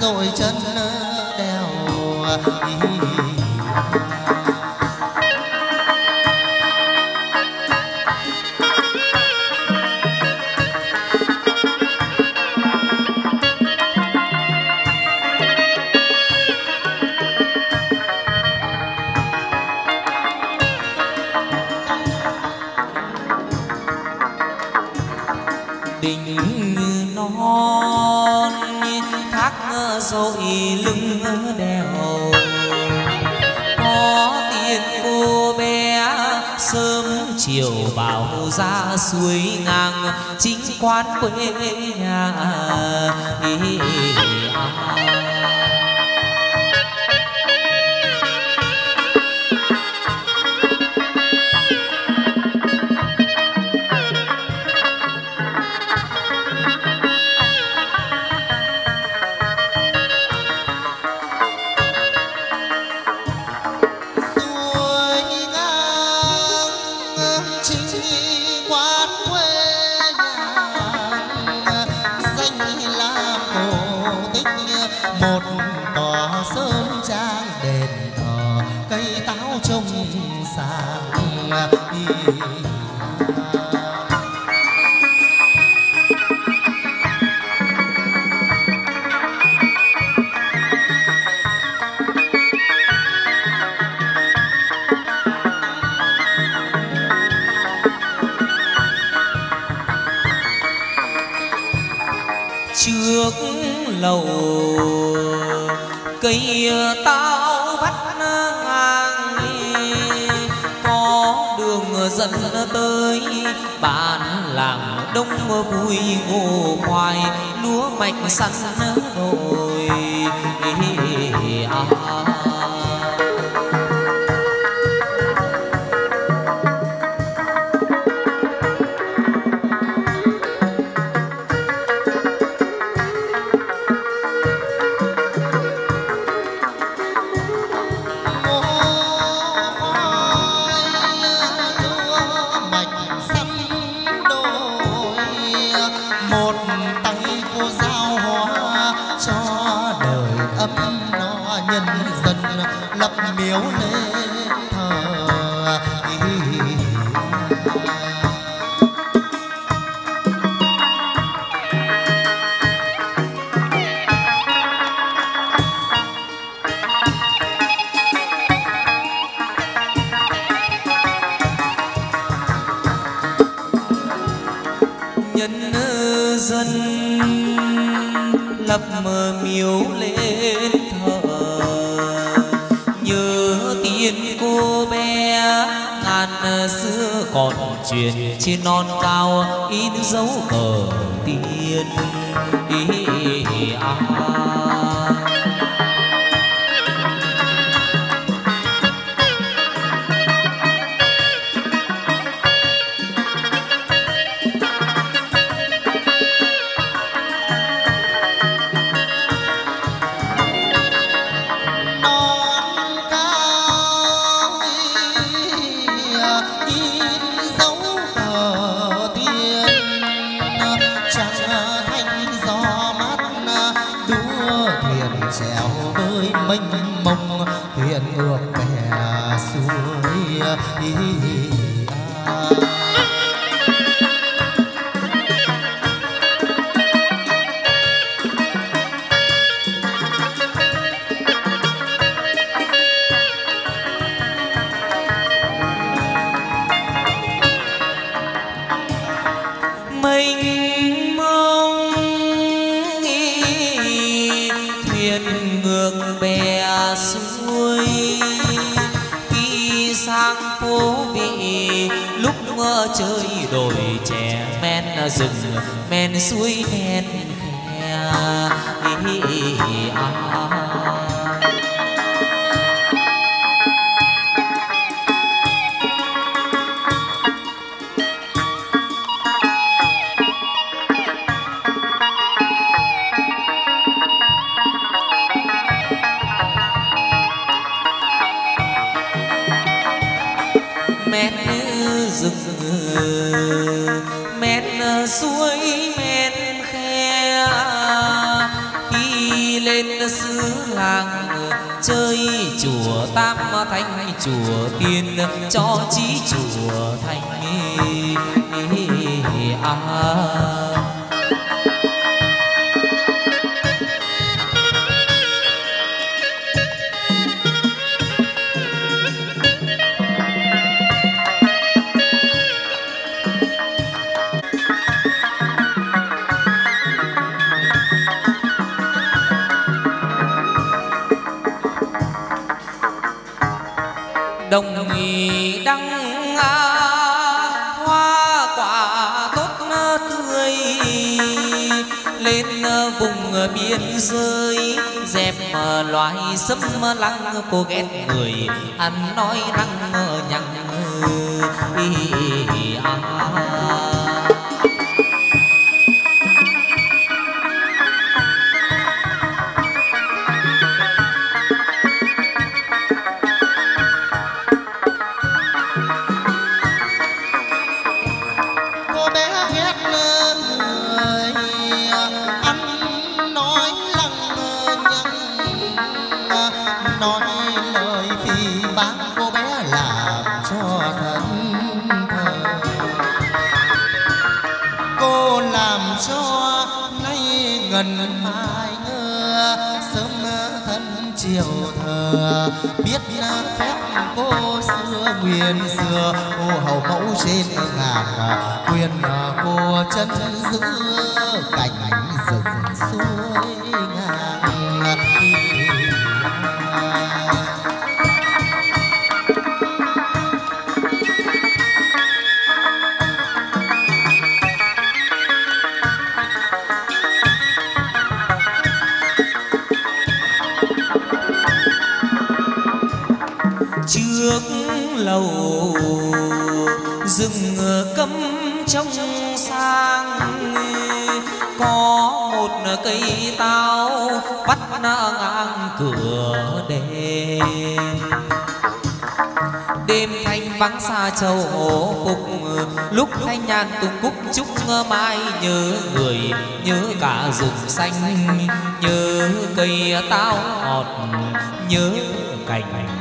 Dội rồi chân apanhei 내려오네. Trên non cao in dấu cờ tiên ý, ý, ý, à. Ngần mai ngơ sớm thân chiều thờ. Biết phép cô xưa nguyện xưa cô hầu mẫu trên ngàn quyền cô chân giữ cảnh rừng suối ngàn lầu, rừng cấm trong sang. Có một cây táo vắt ngang cửa đêm đêm thanh vắng xa châu hồ phục, lúc thanh nhàn tung cúc chúc mai. Nhớ người, nhớ cả rừng xanh, nhớ cây táo ngọt nhớ cảnh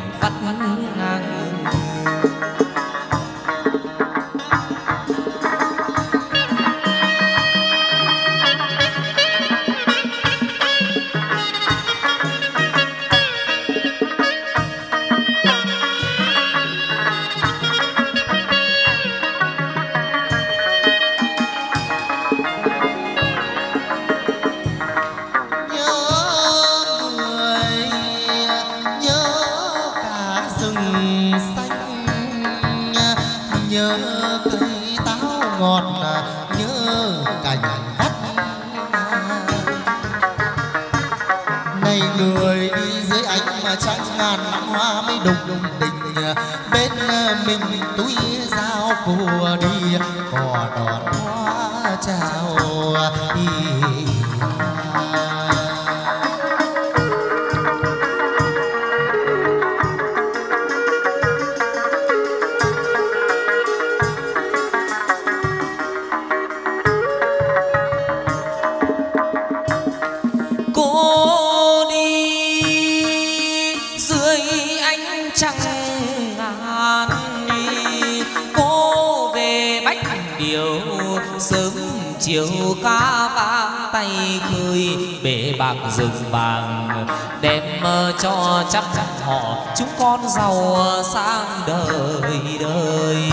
chắc họ chúng con giàu sang đời đời.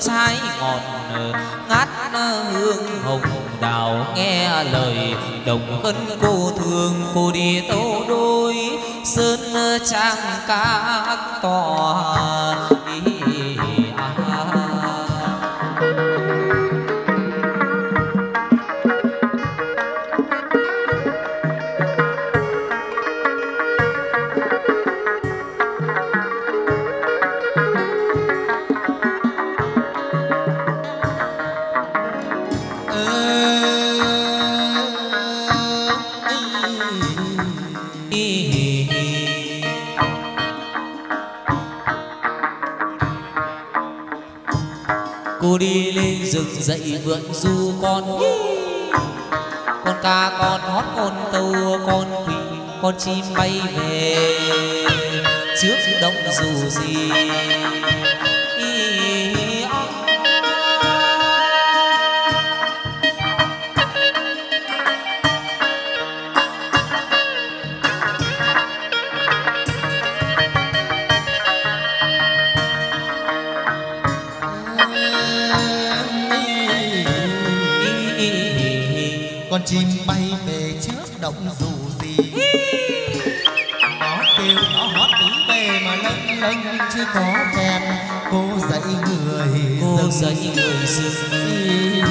trái ngọt ngát hương hồng đào. Nghe lời đồng hân cô thương, cô đi tâu đôi. Sơn trang ca tòa dậy vượn du con con ca, con hót, con tàu con quỳ, con chim bay về. Trước đông dù gì có khen cô dạy người cô dạy người dưng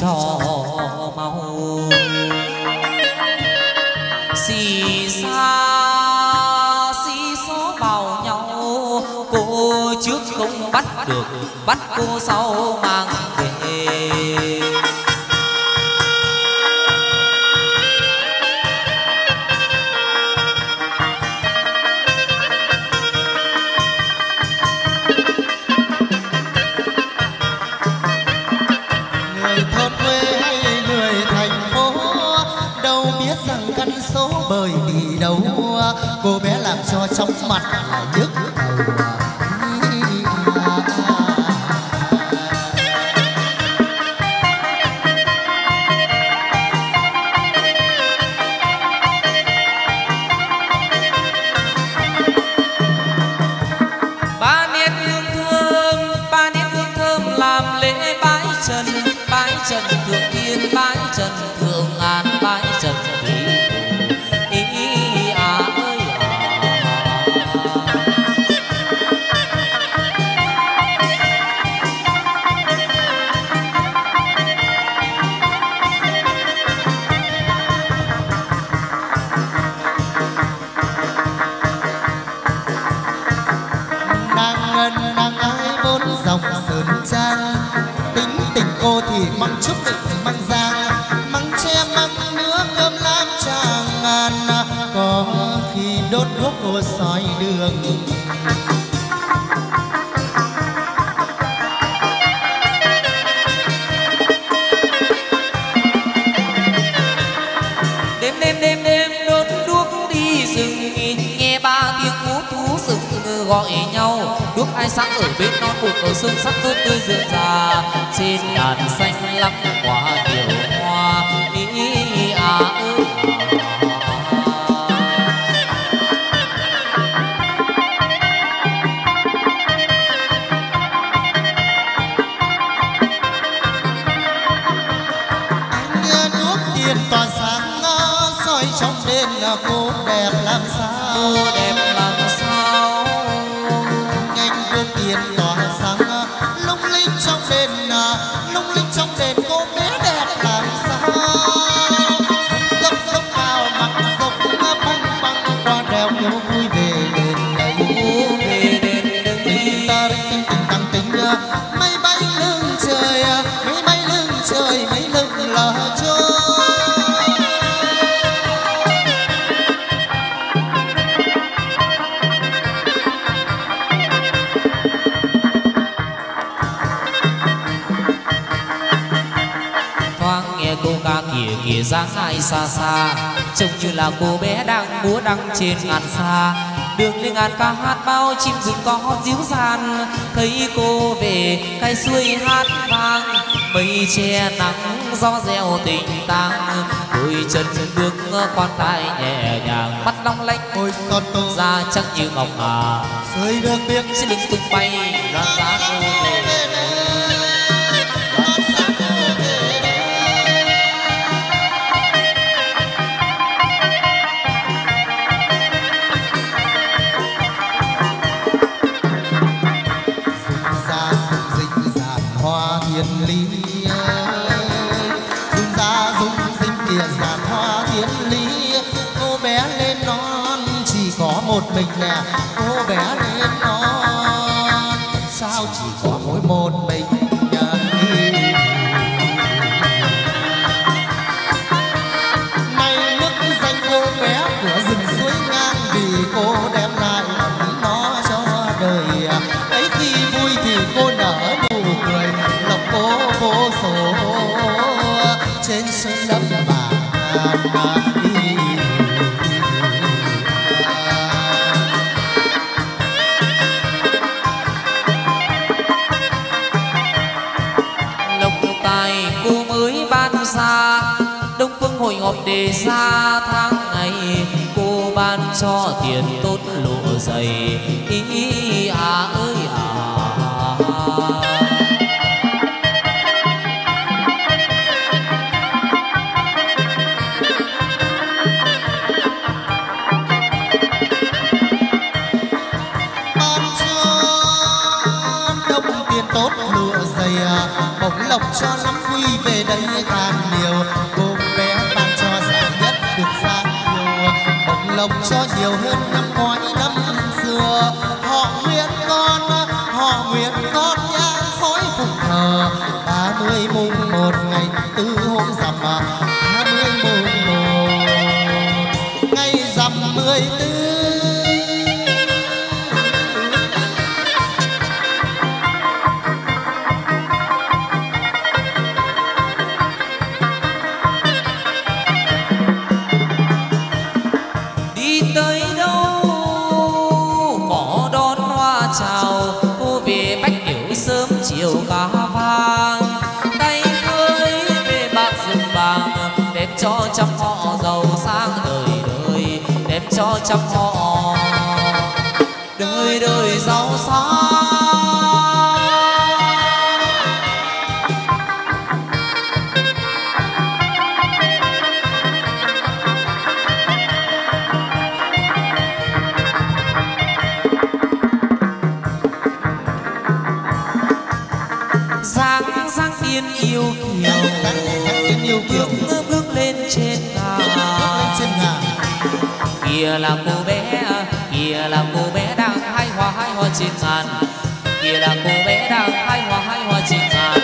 cho mau. Xì xa, xì xó vào nhau, cô trước không bắt được, bắt cô sau mà. bên non một ở xương sắc tốt tươi rượu già trên đàn xanh lắm. dài xa xa. Trông như là cô bé đang múa đăng trên ngàn xa. Đường lên ngàn ca hát bao chim rừng có hót díu dàn. Thấy cô về cái xuôi hát vang. Mây che nắng gió reo tình tang. Đôi chân bước quan tài nhẹ nhàng. Mắt long lanh ôi son tô da trắng như ngọc hà. Rơi đường biếc trên lưng tung bay ra giá cô về. cho trăm họ đời đời giàu sang. kia là cô bé kia là cô bé đang hái hoa hái hoa trên sàn kia là cô bé đang hái hoa hái hoa trên sàn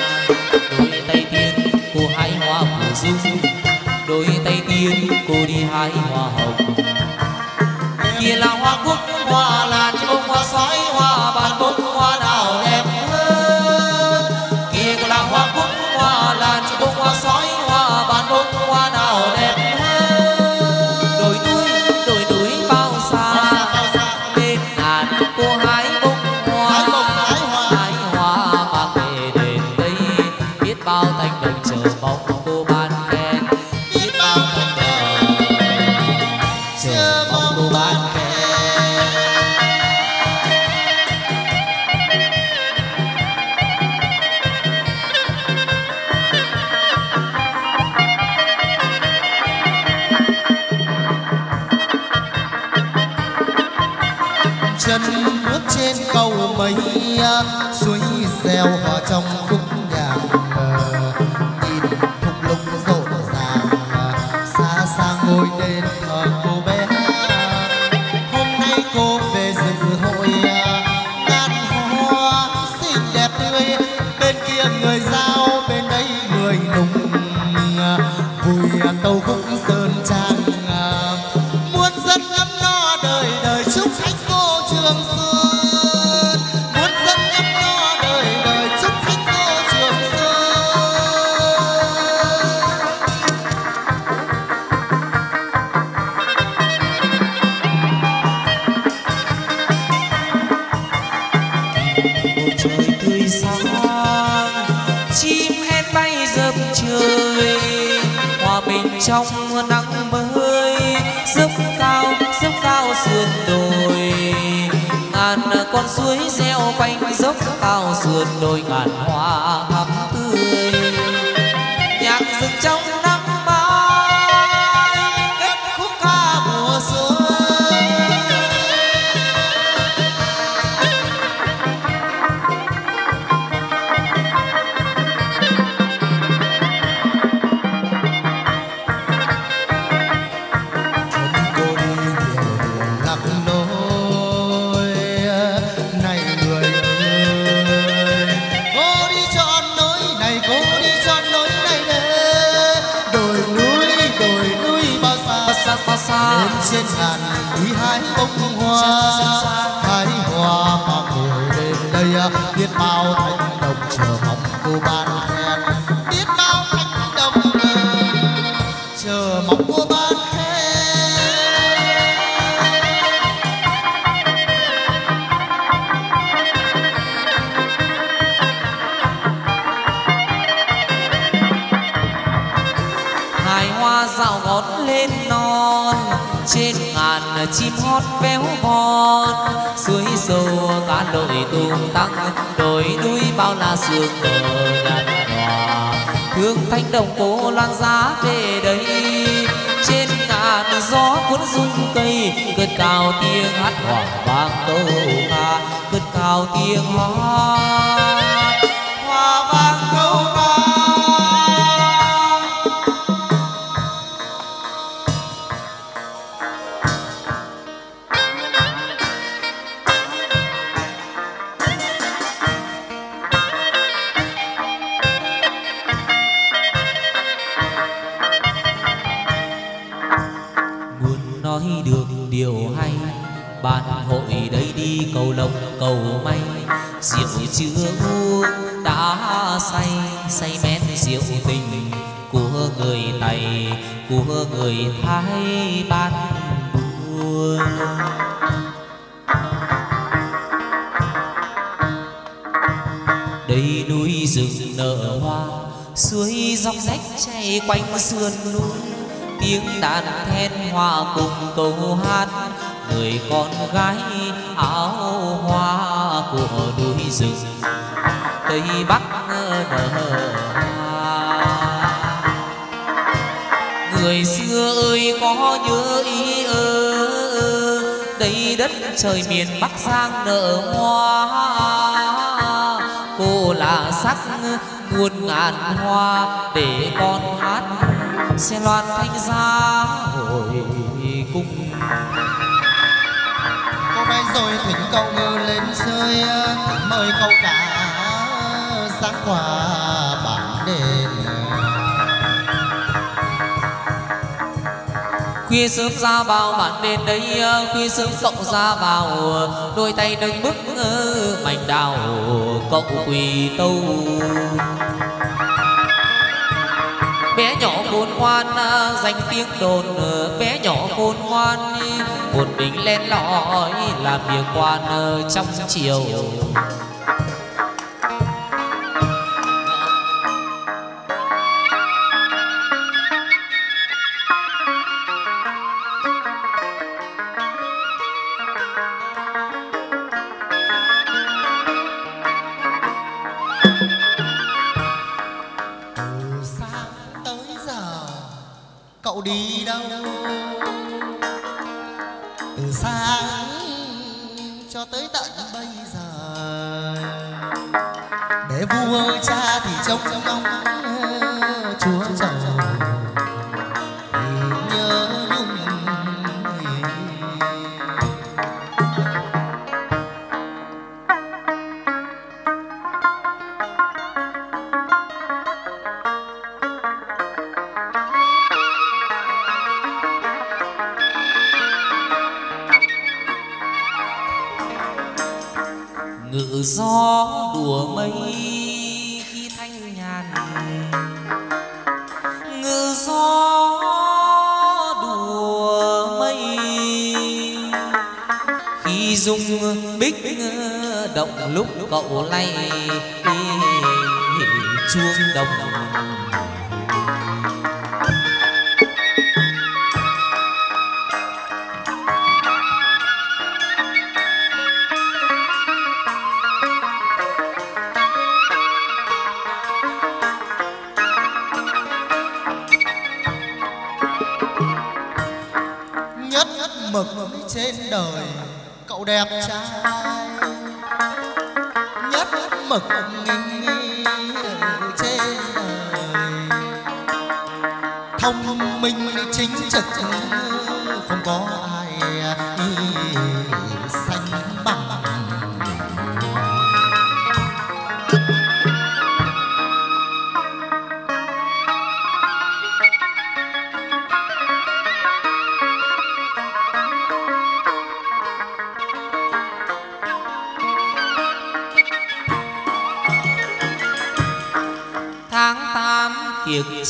trên ngàn chim hót véo von. Suối sâu cá lội tung tăng đồi núi bao la sương mờ nhạt nhòa hương thanh đồng cô lan giá về đây. Trên ngàn gió cuốn rung cây, cất cao tiếng hát hoảng vang câu ca, cất cao tiếng hát cầu lộc cầu may. Rượu chưa uống đã say say men rượu tình của người tày của người thái ban buồn đây núi rừng nở hoa, suối dọc rách chảy quanh sườn núi. Tiếng đàn then hòa cùng câu hát, người con gái áo hoa của núi rừng. Tây bắc nở hoa. Người xưa ơi, có nhớ ý ơ đây đất trời miền bắc sang nở hoa. Cô là sắc muôn ngàn hoa để con hát. Sẽ loan thanh ra hồi cung rồi thỉnh cậu ngư lên chơi mời cậu cả sáng qua bản đền. Khuya sớm ra vào bản đền đấy, khuya sớm cậu ra vào. Đôi tay nâng bức mảnh đào cậu quỳ tâu. Bé nhỏ khôn ngoan danh tiếng đồn bé nhỏ khôn ngoan một mình lên lõi làm việc quan trong chiều. trên đời cậu đẹp trai. Nhất mực nghinh trên đời. Thông minh chính trực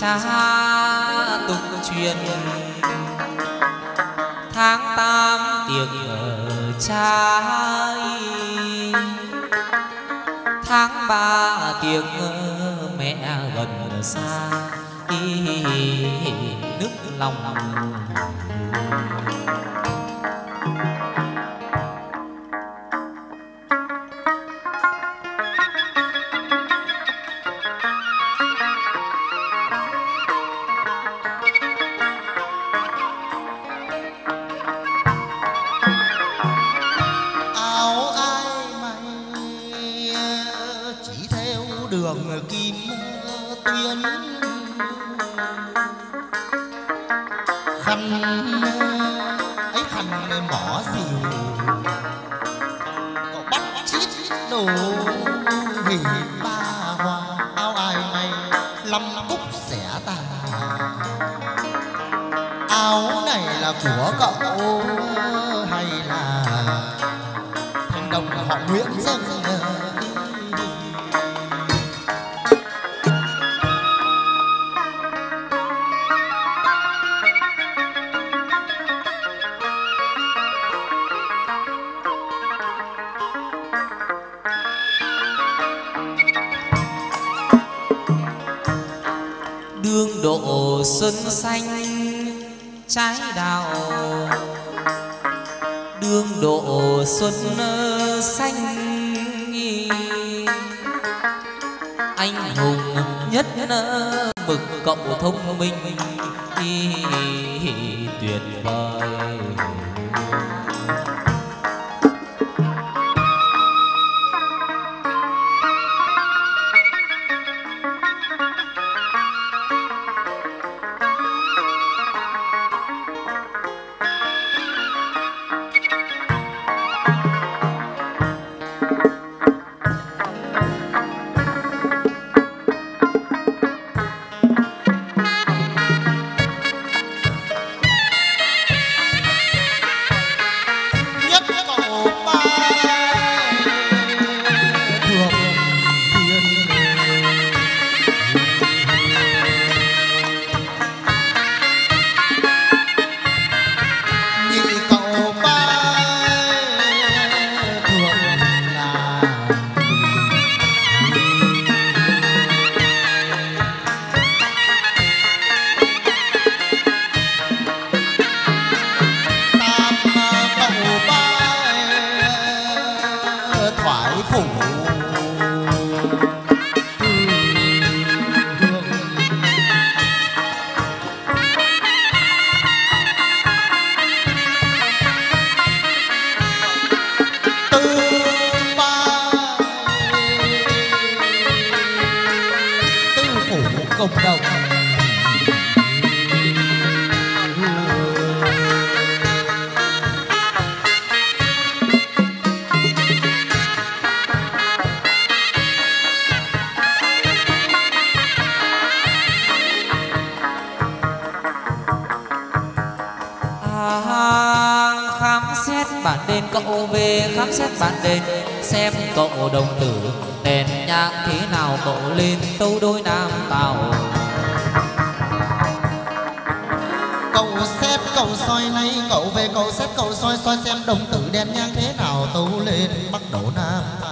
xa tục truyền. Tháng tám tiệc ở trai tháng ba tiệc mẹ gần xa. Nước lòng. cộng đồng. À, khám xét bản đền cậu về, khám xét bản đền xem cậu đồng tử nhạc thế nào cậu lên tâu đôi nam tàu? Cậu xét, cậu soi nay cậu về cậu xét, cậu soi soi xem đồng tử đen nhang thế nào tâu lên bắt đầu nam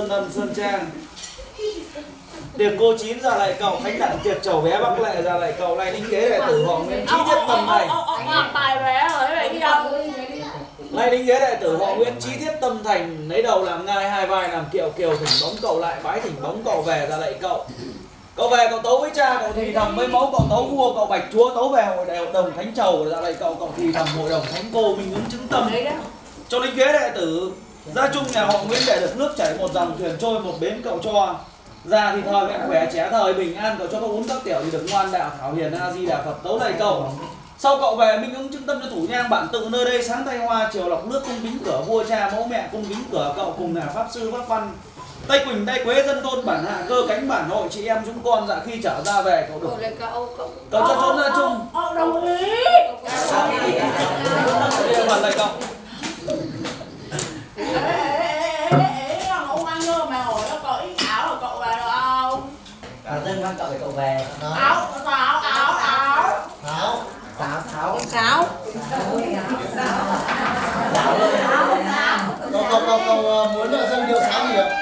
sơn lâm sơn trang. Tiệc cô chín giờ lại cậu khánh đảng tiệc chầu bé bắc lệ giờ lại cậu lại đính ghế đệ tử họ nguyễn thiết tâm thành Hoàng tài bé rồi đấy đi đâu? Lại đính ghế đệ tử họ nguyễn trí thiết tâm thành lấy đầu làm ngai hai vai làm kiệu kiều thỉnh bóng cậu lại bái thỉnh bóng cậu về ra lại cậu. Cậu về cậu tấu với cha cậu thì thầm với mẫu cậu tấu vua cậu bạch chúa tấu về hội đại đồng thánh trầu ra lại cậu cậu thì thầm hội đồng thánh cô minh ứng chứng tâm. Cho lính ghế đệ tử gia chung nhà họ nguyễn để được nước chảy một dòng thuyền trôi một bến cậu cho. Già thì thời mẹ khỏe trẻ thời bình an cậu cho cậu uống các tiểu thì được ngoan đạo thảo hiền a di đà phật tấu này cậu. Sau cậu về minh ứng chứng tâm cho thủ nhang bản tự nơi đây sáng tay hoa chiều lọc nước cung kính cửa vua cha mẫu mẹ cung kính cửa cậu cùng là pháp sư pháp văn. Tây quỳnh tây quế dân thôn bản hạ cơ cánh bản hội chị em chúng con dạ khi trở ra về cậu được Cậu cho trốn ra chung. Đồng ý Đây là phạt lại cậu ê ê ê ê ê thằng ông anh ơi mày hỏi nó có ít áo rồi cậu về được không à, dân văn cậu để cậu về áo, áo áo áo áo Sáu, sáu Sáu Sáu Sáu cậu, cậu, cậu ờ, muốn ờ, dâng điều sáu gì ạ?